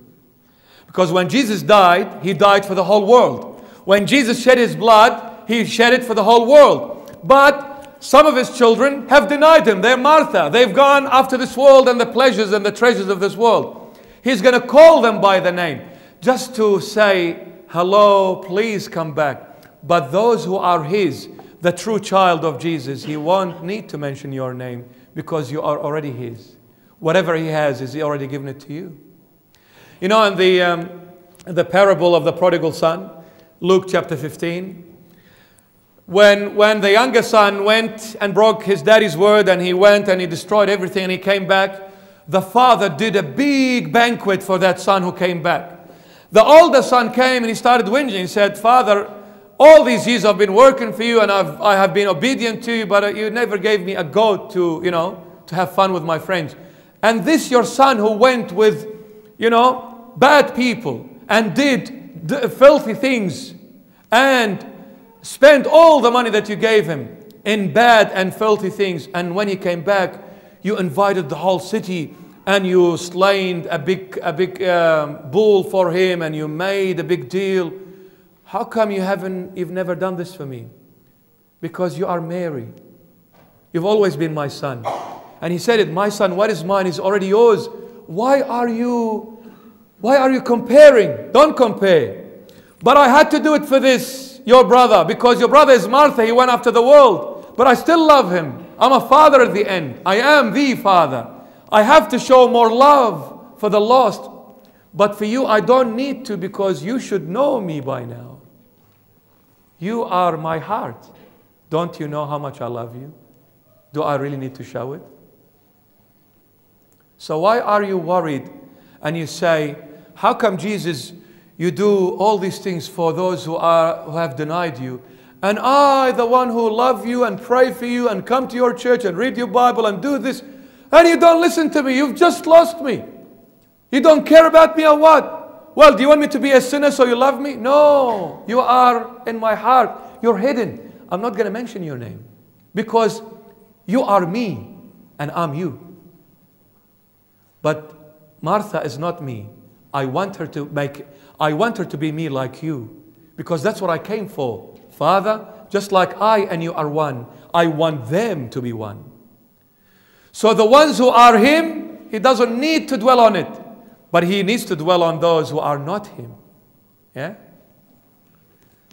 Because when Jesus died, he died for the whole world. When Jesus shed his blood, he shed it for the whole world. But some of his children have denied him. They're Martha. They've gone after this world and the pleasures and the treasures of this world. He's going to call them by the name just to say, Hello, please come back. But those who are his, the true child of Jesus, he won't need to mention your name because you are already his. Whatever he has, is he already given it to you? You know, in the, um, the parable of the prodigal son, Luke chapter 15, when, when the younger son went and broke his daddy's word and he went and he destroyed everything and he came back, the father did a big banquet for that son who came back. The older son came and he started whinging. He said, Father, all these years I've been working for you and I've, I have been obedient to you, but uh, you never gave me a goat to, you know, to have fun with my friends. And this your son who went with, you know, bad people and did filthy things and spent all the money that you gave him in bad and filthy things. And when he came back, you invited the whole city and you slain a big, a big um, bull for him and you made a big deal. How come you haven't, you've never done this for me? Because you are Mary. You've always been my son. And he said it, My son, what is mine is already yours. Why are you, why are you comparing? Don't compare. But I had to do it for this, your brother, because your brother is Martha. He went after the world. But I still love him. I'm a father at the end. I am the father. I have to show more love for the lost. But for you, I don't need to because you should know me by now. You are my heart. Don't you know how much I love you? Do I really need to show it? So, why are you worried and you say, How come Jesus, you do all these things for those who, are, who have denied you? And I, the one who love you and pray for you and come to your church and read your Bible and do this, and you don't listen to me, you've just lost me. You don't care about me or what? Well, do you want me to be a sinner so you love me? No, you are in my heart. You're hidden. I'm not going to mention your name because you are me and I'm you. But Martha is not me. I want her to make I want her to be me like you because that's what I came for. Father, just like I and you are one, I want them to be one. So the ones who are him, he doesn't need to dwell on it, but he needs to dwell on those who are not him. Yeah?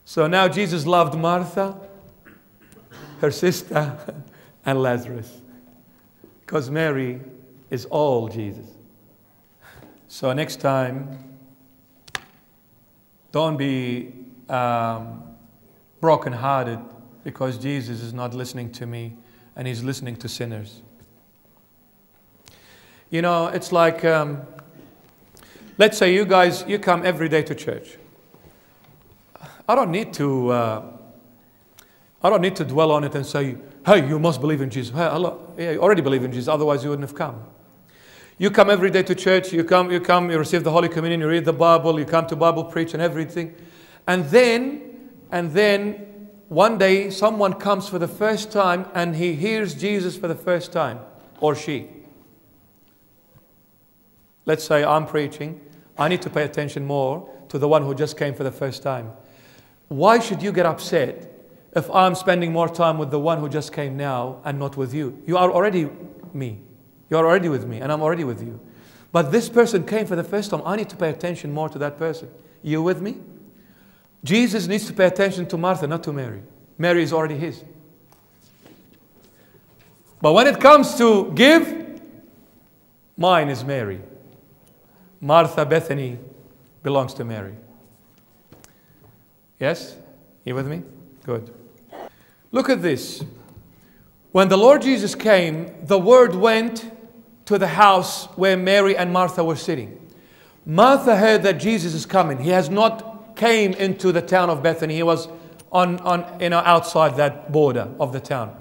So now Jesus loved Martha, her sister, and Lazarus. Because Mary is all Jesus. So next time, don't be um, brokenhearted because Jesus is not listening to me and he's listening to sinners. You know, it's like, um, let's say you guys, you come every day to church. I don't need to, uh, I don't need to dwell on it and say, hey, you must believe in Jesus. Hey, yeah, you already believe in Jesus, otherwise you wouldn't have come. You come every day to church, you come, you come, you receive the Holy Communion, you read the Bible, you come to Bible preach and everything. And then, and then one day someone comes for the first time and he hears Jesus for the first time, or she. Let's say I'm preaching, I need to pay attention more to the one who just came for the first time. Why should you get upset if I'm spending more time with the one who just came now and not with you? You are already me. You are already with me, and I'm already with you. But this person came for the first time. I need to pay attention more to that person. You with me? Jesus needs to pay attention to Martha, not to Mary. Mary is already his. But when it comes to give, mine is Mary. Martha Bethany belongs to Mary. Yes? You with me? Good. Look at this. When the Lord Jesus came, the word went to the house where Mary and Martha were sitting. Martha heard that Jesus is coming. He has not came into the town of Bethany. He was on, on, you know, outside that border of the town.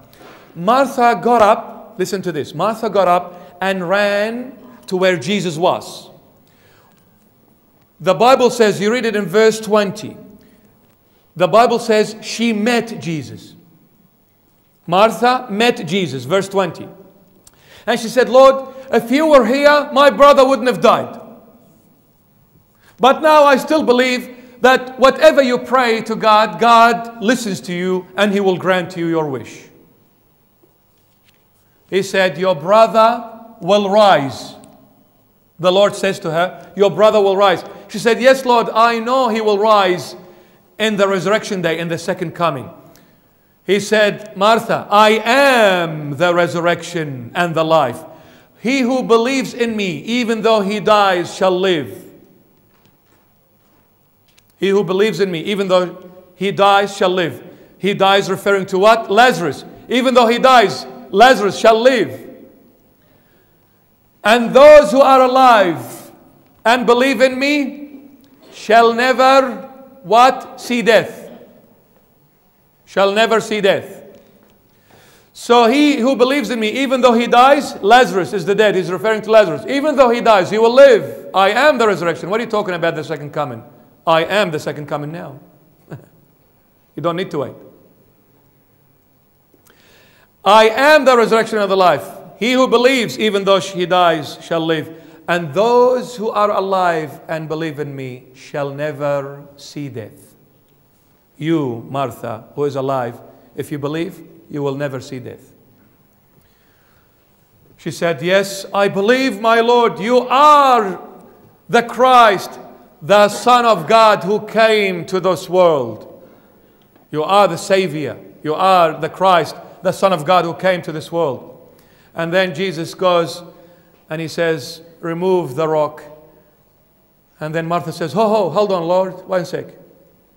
Martha got up, listen to this. Martha got up and ran to where Jesus was. The Bible says, you read it in verse 20. The Bible says she met Jesus. Martha met Jesus, verse 20. And she said, Lord, if you were here, my brother wouldn't have died. But now I still believe that whatever you pray to God, God listens to you and He will grant you your wish. He said, Your brother will rise. The Lord says to her, Your brother will rise. She said, Yes, Lord, I know he will rise in the resurrection day, in the second coming. He said, Martha, I am the resurrection and the life. He who believes in me, even though he dies, shall live. He who believes in me, even though he dies, shall live. He dies referring to what? Lazarus. Even though he dies, Lazarus shall live. And those who are alive and believe in me shall never what? See death. Shall never see death. So he who believes in me, even though he dies, Lazarus is the dead. He's referring to Lazarus. Even though he dies, he will live. I am the resurrection. What are you talking about, the second coming? I am the second coming now. you don't need to wait. I am the resurrection of the life. He who believes, even though he dies, shall live. And those who are alive and believe in me shall never see death. You, Martha, who is alive, if you believe, you will never see death. She said, Yes, I believe, my Lord, you are the Christ, the Son of God who came to this world. You are the Savior. You are the Christ, the Son of God who came to this world. And then Jesus goes and he says, Remove the rock. And then Martha says, Ho, ho, hold on, Lord, one sec.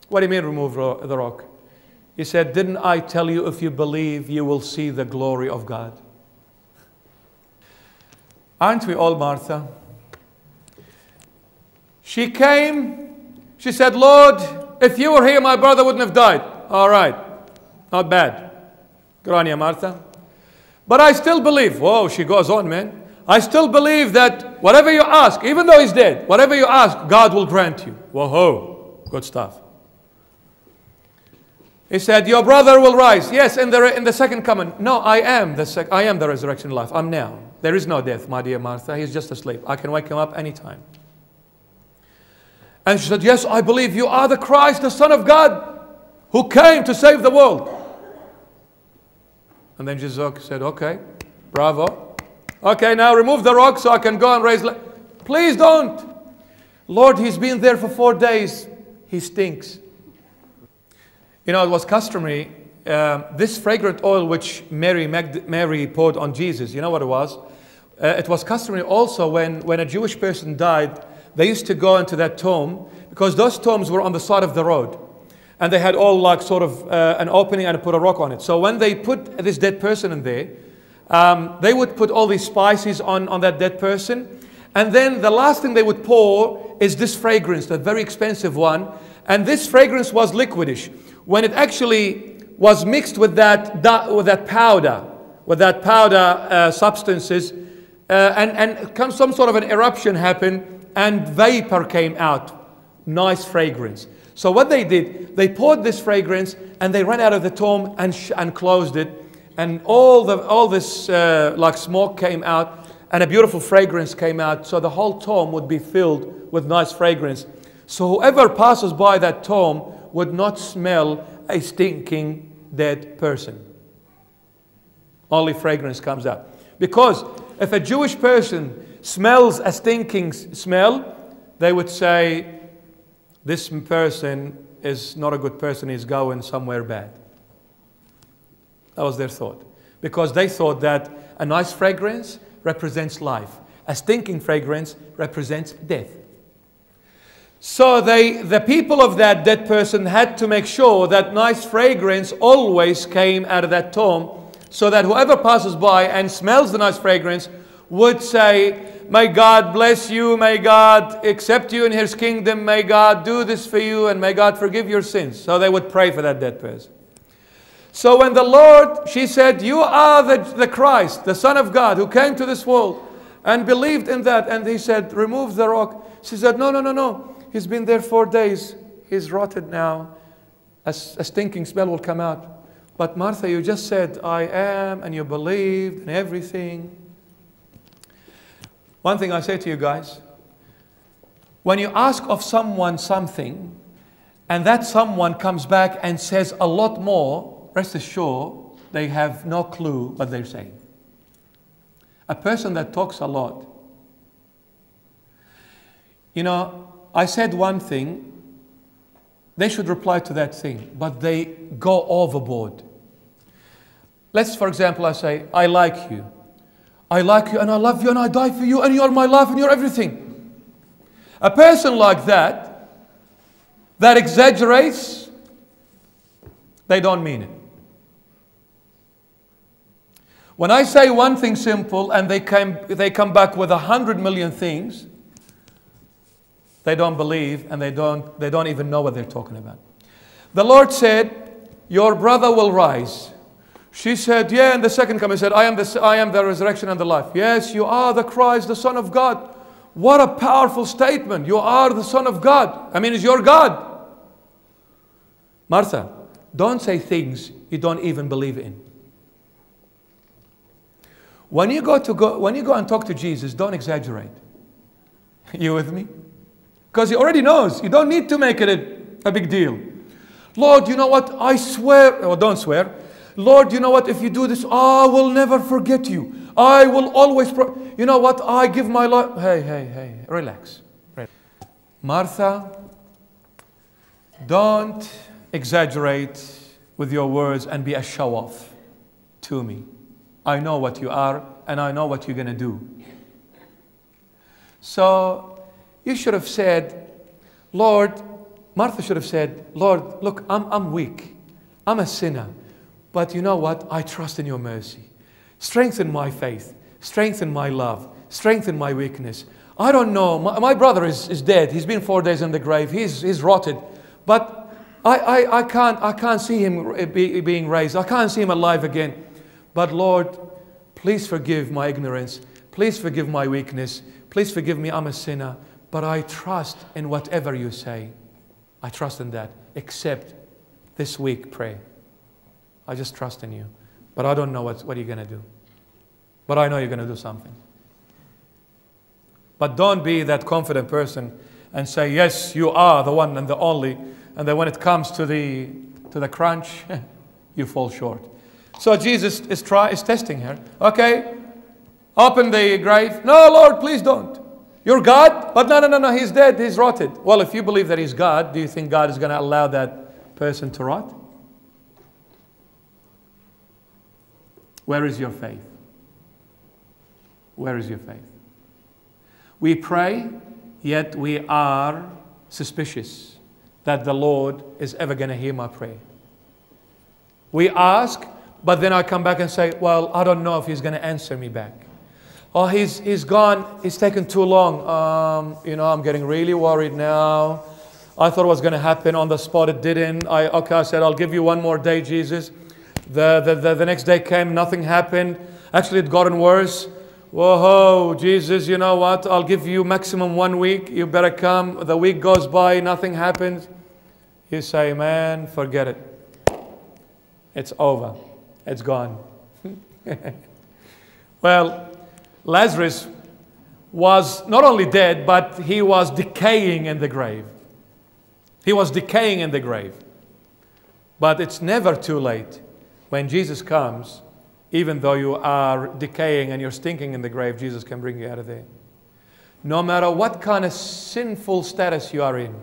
What do you mean, remove the rock? He said, Didn't I tell you if you believe, you will see the glory of God? Aren't we all Martha? She came, she said, Lord, if you were here, my brother wouldn't have died. All right, not bad. Good on you, Martha. But I still believe, whoa, she goes on, man. I still believe that whatever you ask, even though he's dead, whatever you ask, God will grant you. Whoa, good stuff. He said, Your brother will rise. Yes, in the, in the second coming. No, I am the sec- I am the resurrection life. I'm now. There is no death, my dear Martha. He's just asleep. I can wake him up anytime. And she said, Yes, I believe you are the Christ, the Son of God, who came to save the world. And then Jesus said, Okay, bravo. Okay, now remove the rock so I can go and raise. Le-. Please don't. Lord, he's been there for four days. He stinks. You know, it was customary. Uh, this fragrant oil which Mary, Magd- Mary poured on Jesus, you know what it was? Uh, it was customary also when, when a Jewish person died, they used to go into that tomb because those tombs were on the side of the road. And they had all like sort of uh, an opening and put a rock on it. So when they put this dead person in there, um, they would put all these spices on, on that dead person. And then the last thing they would pour is this fragrance, that very expensive one. And this fragrance was liquidish. When it actually was mixed with that, with that powder, with that powder uh, substances, uh, and, and some sort of an eruption happened, and vapor came out. Nice fragrance. So what they did, they poured this fragrance and they ran out of the tomb and, and closed it. And all, the, all this uh, like smoke came out and a beautiful fragrance came out. So the whole tomb would be filled with nice fragrance. So whoever passes by that tomb would not smell a stinking dead person. Only fragrance comes out. Because if a Jewish person smells a stinking smell, they would say, this person is not a good person, he's going somewhere bad. That was their thought. Because they thought that a nice fragrance represents life, a stinking fragrance represents death. So they, the people of that dead person had to make sure that nice fragrance always came out of that tomb so that whoever passes by and smells the nice fragrance would say, May God bless you. May God accept you in His kingdom. May God do this for you and may God forgive your sins. So they would pray for that dead person. So when the Lord, she said, You are the, the Christ, the Son of God, who came to this world and believed in that. And he said, Remove the rock. She said, No, no, no, no. He's been there four days. He's rotted now. A, a stinking smell will come out. But Martha, you just said, I am, and you believed and everything. One thing I say to you guys when you ask of someone something, and that someone comes back and says a lot more, rest assured they have no clue what they're saying. A person that talks a lot. You know, I said one thing, they should reply to that thing, but they go overboard. Let's, for example, I say, I like you. I like you and I love you and I die for you and you're my life and you're everything. A person like that, that exaggerates, they don't mean it. When I say one thing simple and they, came, they come back with a hundred million things, they don't believe and they don't, they don't even know what they're talking about. The Lord said, Your brother will rise. She said, Yeah, and the second coming said, I am, the, I am the resurrection and the life. Yes, you are the Christ, the Son of God. What a powerful statement. You are the Son of God. I mean, it's your God. Martha, don't say things you don't even believe in. When you go to go, when you go and talk to Jesus, don't exaggerate. You with me? Because he already knows. You don't need to make it a, a big deal. Lord, you know what? I swear, or don't swear. Lord, you know what? If you do this, oh, I will never forget you. I will always, you know what? I give my life. Hey, hey, hey, relax. relax. Martha, don't exaggerate with your words and be a show off to me. I know what you are and I know what you're going to do. So you should have said, Lord, Martha should have said, Lord, look, I'm, I'm weak. I'm a sinner. But you know what? I trust in your mercy. Strengthen my faith. Strengthen my love. Strengthen my weakness. I don't know. My, my brother is, is dead. He's been four days in the grave. He's, he's rotted. But I, I, I, can't, I can't see him be, being raised. I can't see him alive again. But Lord, please forgive my ignorance. Please forgive my weakness. Please forgive me. I'm a sinner. But I trust in whatever you say. I trust in that. Except this week, pray. I just trust in you. But I don't know what, what you're going to do. But I know you're going to do something. But don't be that confident person and say, Yes, you are the one and the only. And then when it comes to the, to the crunch, you fall short. So Jesus is, try, is testing her. Okay, open the grave. No, Lord, please don't. You're God? But no, no, no, no, he's dead, he's rotted. Well, if you believe that he's God, do you think God is going to allow that person to rot? Where is your faith? Where is your faith? We pray, yet we are suspicious that the Lord is ever going to hear my prayer. We ask, but then I come back and say, Well, I don't know if He's going to answer me back. Oh, he's, he's gone, he's taken too long. Um, you know, I'm getting really worried now. I thought it was going to happen on the spot, it didn't. I, okay, I said, I'll give you one more day, Jesus. The, the, the, the next day came, nothing happened. Actually, it gotten worse. Whoa, Jesus, you know what? I'll give you maximum one week. You better come. The week goes by, nothing happens. You say, man, forget it. It's over. It's gone. well, Lazarus was not only dead, but he was decaying in the grave. He was decaying in the grave. But it's never too late when Jesus comes, even though you are decaying and you're stinking in the grave, Jesus can bring you out of there. No matter what kind of sinful status you are in,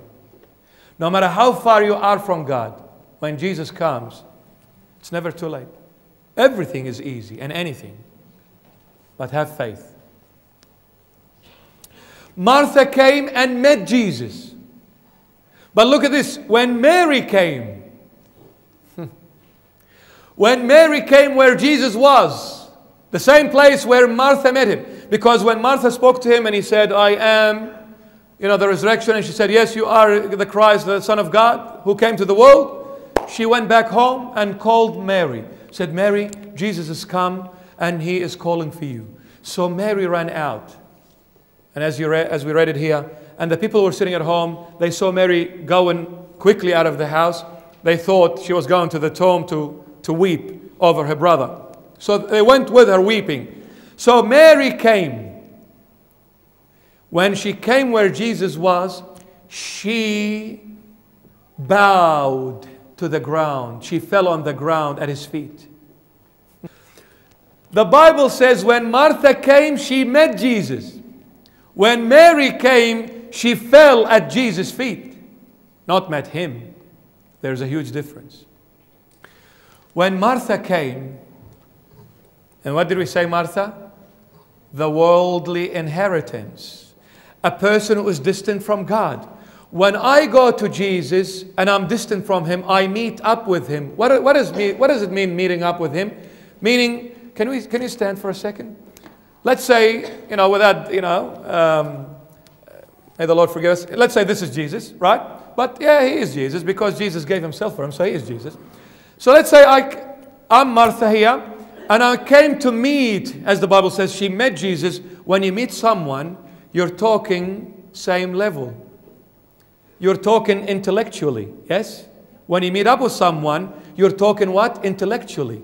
no matter how far you are from God, when Jesus comes, it's never too late. Everything is easy and anything, but have faith. Martha came and met Jesus. But look at this when Mary came, when Mary came where Jesus was, the same place where Martha met him. Because when Martha spoke to him and he said, I am, you know, the resurrection, and she said, Yes, you are the Christ, the Son of God, who came to the world. She went back home and called Mary. Said, Mary, Jesus has come and he is calling for you. So Mary ran out. And as, you re- as we read it here, and the people were sitting at home, they saw Mary going quickly out of the house. They thought she was going to the tomb to to weep over her brother. So they went with her weeping. So Mary came. When she came where Jesus was, she bowed to the ground. She fell on the ground at his feet. The Bible says when Martha came, she met Jesus. When Mary came, she fell at Jesus' feet, not met him. There's a huge difference. When Martha came, and what did we say, Martha? The worldly inheritance. A person who is distant from God. When I go to Jesus and I'm distant from Him, I meet up with Him. What, what, is, what does it mean, meeting up with Him? Meaning, can, we, can you stand for a second? Let's say, you know, without, you know, um, may the Lord forgive us. Let's say this is Jesus, right? But yeah, He is Jesus because Jesus gave Himself for Him, so He is Jesus. So let's say I, I'm Martha here, and I came to meet, as the Bible says, she met Jesus. When you meet someone, you're talking same level. You're talking intellectually, yes? When you meet up with someone, you're talking what? Intellectually.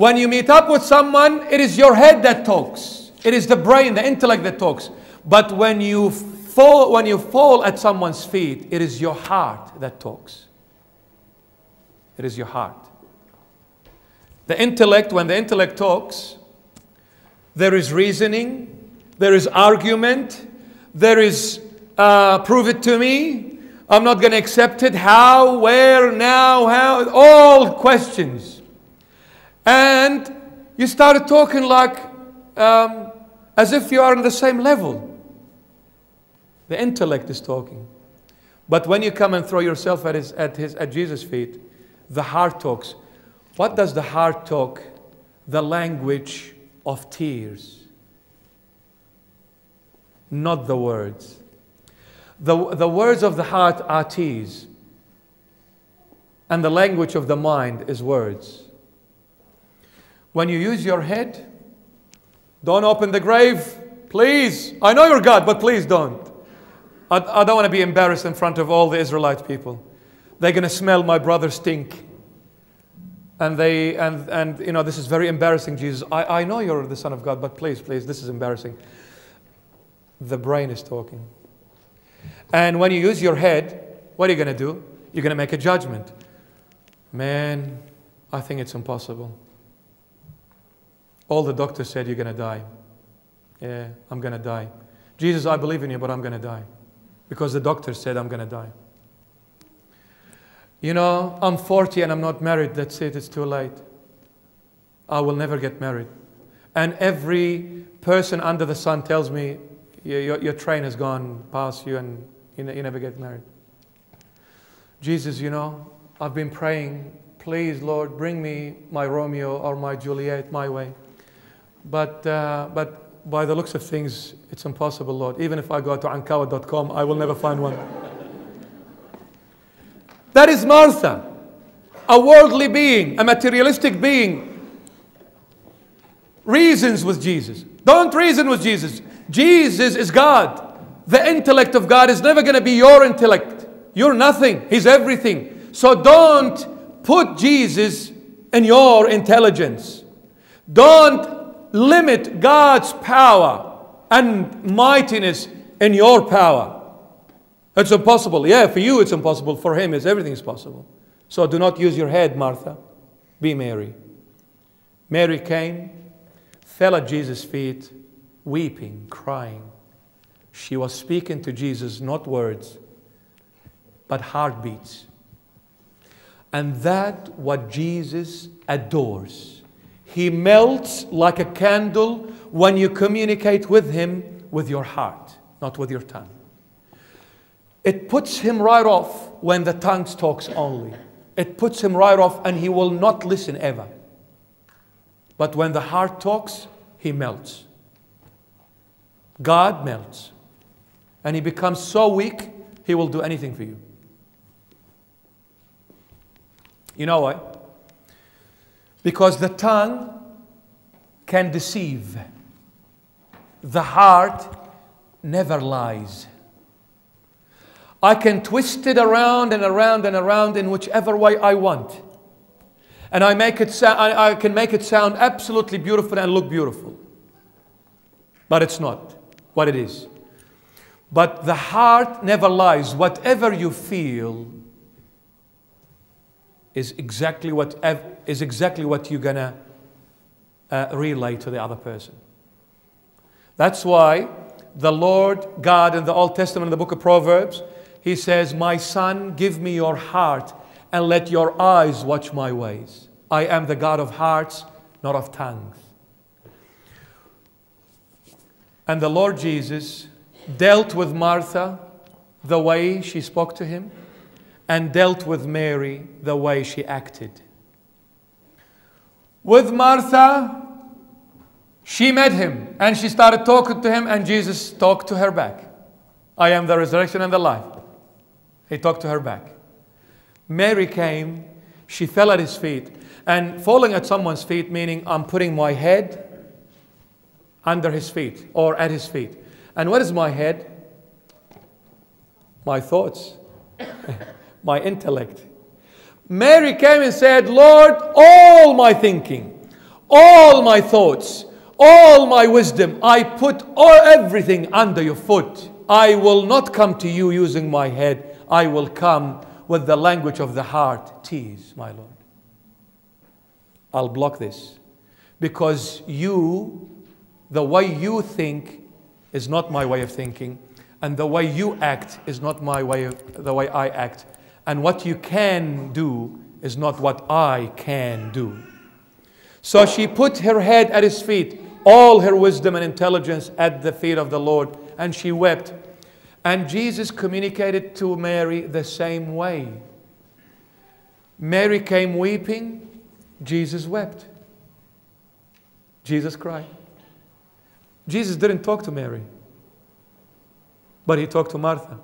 When you meet up with someone, it is your head that talks. It is the brain, the intellect that talks. But when you fall, when you fall at someone's feet, it is your heart that talks. It is your heart. The intellect, when the intellect talks, there is reasoning, there is argument, there is uh, prove it to me. I'm not going to accept it. How, where, now, how, all questions. And you started talking like um, as if you are on the same level. The intellect is talking. But when you come and throw yourself at, his, at, his, at Jesus' feet, the heart talks. What does the heart talk? The language of tears, not the words. The, the words of the heart are tears, and the language of the mind is words. When you use your head, don't open the grave, please. I know you're God, but please don't. I, I don't want to be embarrassed in front of all the Israelite people. They're going to smell my brother stink. And they, and, and, you know, this is very embarrassing, Jesus. I, I know you're the Son of God, but please, please, this is embarrassing. The brain is talking. And when you use your head, what are you going to do? You're going to make a judgment. Man, I think it's impossible. All the doctors said you're going to die. Yeah, I'm going to die. Jesus, I believe in you, but I'm going to die because the doctor said I'm going to die. You know, I'm 40 and I'm not married. That's it, it's too late. I will never get married. And every person under the sun tells me, your, your train has gone past you and you, you never get married. Jesus, you know, I've been praying, please, Lord, bring me my Romeo or my Juliet my way. But, uh, but by the looks of things, it's impossible, Lord. Even if I go to ankawa.com, I will never find one. that is Martha, a worldly being, a materialistic being. Reasons with Jesus. Don't reason with Jesus. Jesus is God. The intellect of God is never going to be your intellect. You're nothing, He's everything. So don't put Jesus in your intelligence. Don't limit God's power and mightiness in your power. It's impossible. Yeah, for you it's impossible. For him, it's everything is possible. So do not use your head, Martha. Be Mary. Mary came, fell at Jesus' feet, weeping, crying. She was speaking to Jesus, not words, but heartbeats. And that what Jesus adores. He melts like a candle when you communicate with Him with your heart, not with your tongue. It puts Him right off when the tongue talks only. It puts Him right off and He will not listen ever. But when the heart talks, He melts. God melts. And He becomes so weak, He will do anything for you. You know what? Because the tongue can deceive, the heart never lies. I can twist it around and around and around in whichever way I want. And I, make it I, I can make it sound absolutely beautiful and look beautiful. But it's not what it is. But the heart never lies. Whatever you feel, is exactly what, is exactly what you're going to uh, relay to the other person. That's why the Lord God in the Old Testament, in the book of Proverbs, he says, My son, give me your heart and let your eyes watch my ways. I am the God of hearts, not of tongues. And the Lord Jesus dealt with Martha the way she spoke to him and dealt with Mary the way she acted. With Martha, she met him and she started talking to him, and Jesus talked to her back. I am the resurrection and the life. He talked to her back. Mary came, she fell at his feet, and falling at someone's feet, meaning I'm putting my head under his feet or at his feet. And what is my head? My thoughts. my intellect. Mary came and said, Lord, all my thinking, all my thoughts, all my wisdom, I put all, everything under your foot. I will not come to you using my head. I will come with the language of the heart. Tease, my Lord. I'll block this because you the way you think is not my way of thinking, and the way you act is not my way of, the way I act, and what you can do is not what I can do. So she put her head at his feet, all her wisdom and intelligence at the feet of the Lord, and she wept. And Jesus communicated to Mary the same way. Mary came weeping, Jesus wept. Jesus cried. Jesus didn't talk to Mary, but he talked to Martha.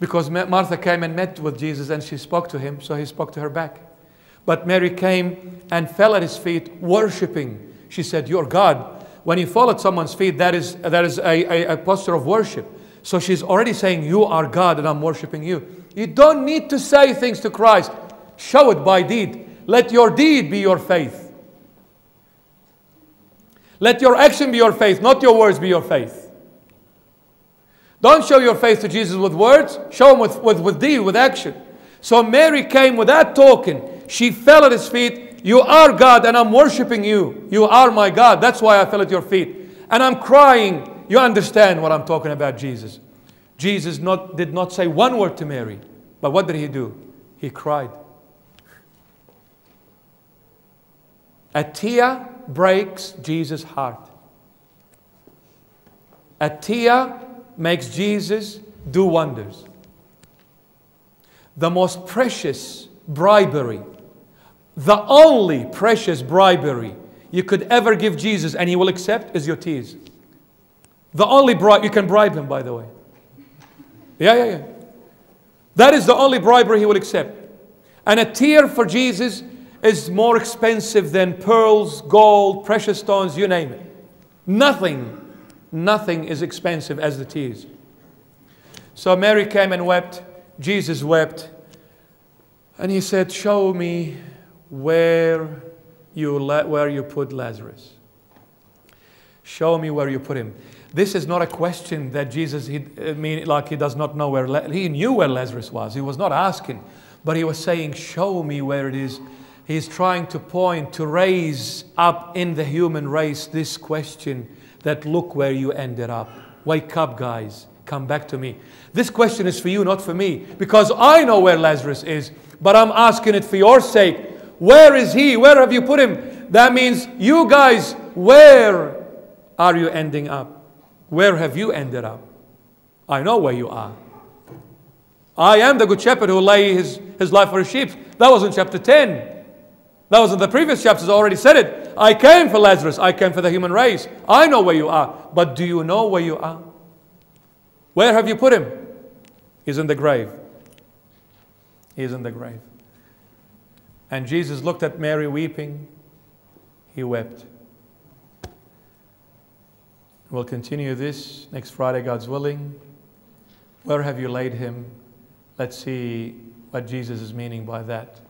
Because Martha came and met with Jesus and she spoke to him, so he spoke to her back. But Mary came and fell at his feet, worshiping. She said, You're God. When you fall at someone's feet, that is, that is a, a, a posture of worship. So she's already saying, You are God and I'm worshiping you. You don't need to say things to Christ, show it by deed. Let your deed be your faith. Let your action be your faith, not your words be your faith. Don't show your faith to Jesus with words, show him with, with, with deed, with action. So Mary came without talking. She fell at his feet. You are God, and I'm worshiping you. You are my God. That's why I fell at your feet. And I'm crying. You understand what I'm talking about, Jesus. Jesus not, did not say one word to Mary. But what did he do? He cried. A tear breaks Jesus' heart. A tear makes Jesus do wonders. The most precious bribery, the only precious bribery you could ever give Jesus and he will accept is your tears. The only bribe, you can bribe him, by the way. Yeah, yeah, yeah. That is the only bribery he will accept. And a tear for Jesus is more expensive than pearls, gold, precious stones, you name it. Nothing, nothing is expensive as it is. So Mary came and wept. Jesus wept. And he said, Show me where you, where you put Lazarus. Show me where you put him. This is not a question that Jesus, he, I mean, like he does not know where, he knew where Lazarus was. He was not asking, but he was saying, Show me where it is He's trying to point, to raise up in the human race this question that look where you ended up. Wake up, guys. Come back to me. This question is for you, not for me, because I know where Lazarus is, but I'm asking it for your sake. Where is he? Where have you put him? That means you guys, where are you ending up? Where have you ended up? I know where you are. I am the good shepherd who lay his, his life for his sheep. That was in chapter 10. That was in the previous chapters, I already said it. I came for Lazarus, I came for the human race. I know where you are, but do you know where you are? Where have you put him? He's in the grave. He's in the grave. And Jesus looked at Mary weeping. He wept. We'll continue this next Friday, God's willing. Where have you laid him? Let's see what Jesus is meaning by that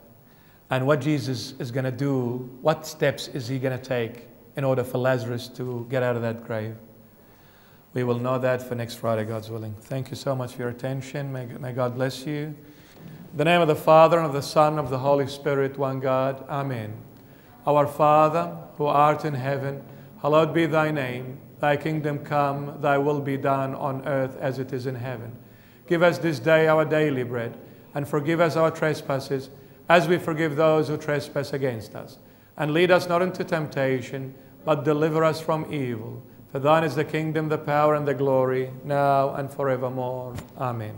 and what Jesus is going to do, what steps is he going to take in order for Lazarus to get out of that grave. We will know that for next Friday, God's willing. Thank you so much for your attention. May, may God bless you. In the name of the Father, and of the Son, and of the Holy Spirit, one God. Amen. Our Father, who art in heaven, hallowed be thy name. Thy kingdom come, thy will be done on earth as it is in heaven. Give us this day our daily bread, and forgive us our trespasses as we forgive those who trespass against us. And lead us not into temptation, but deliver us from evil. For thine is the kingdom, the power, and the glory, now and forevermore. Amen.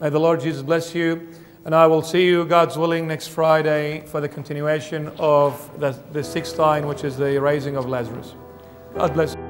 May the Lord Jesus bless you. And I will see you, God's willing, next Friday for the continuation of the, the sixth line, which is the raising of Lazarus. God bless you.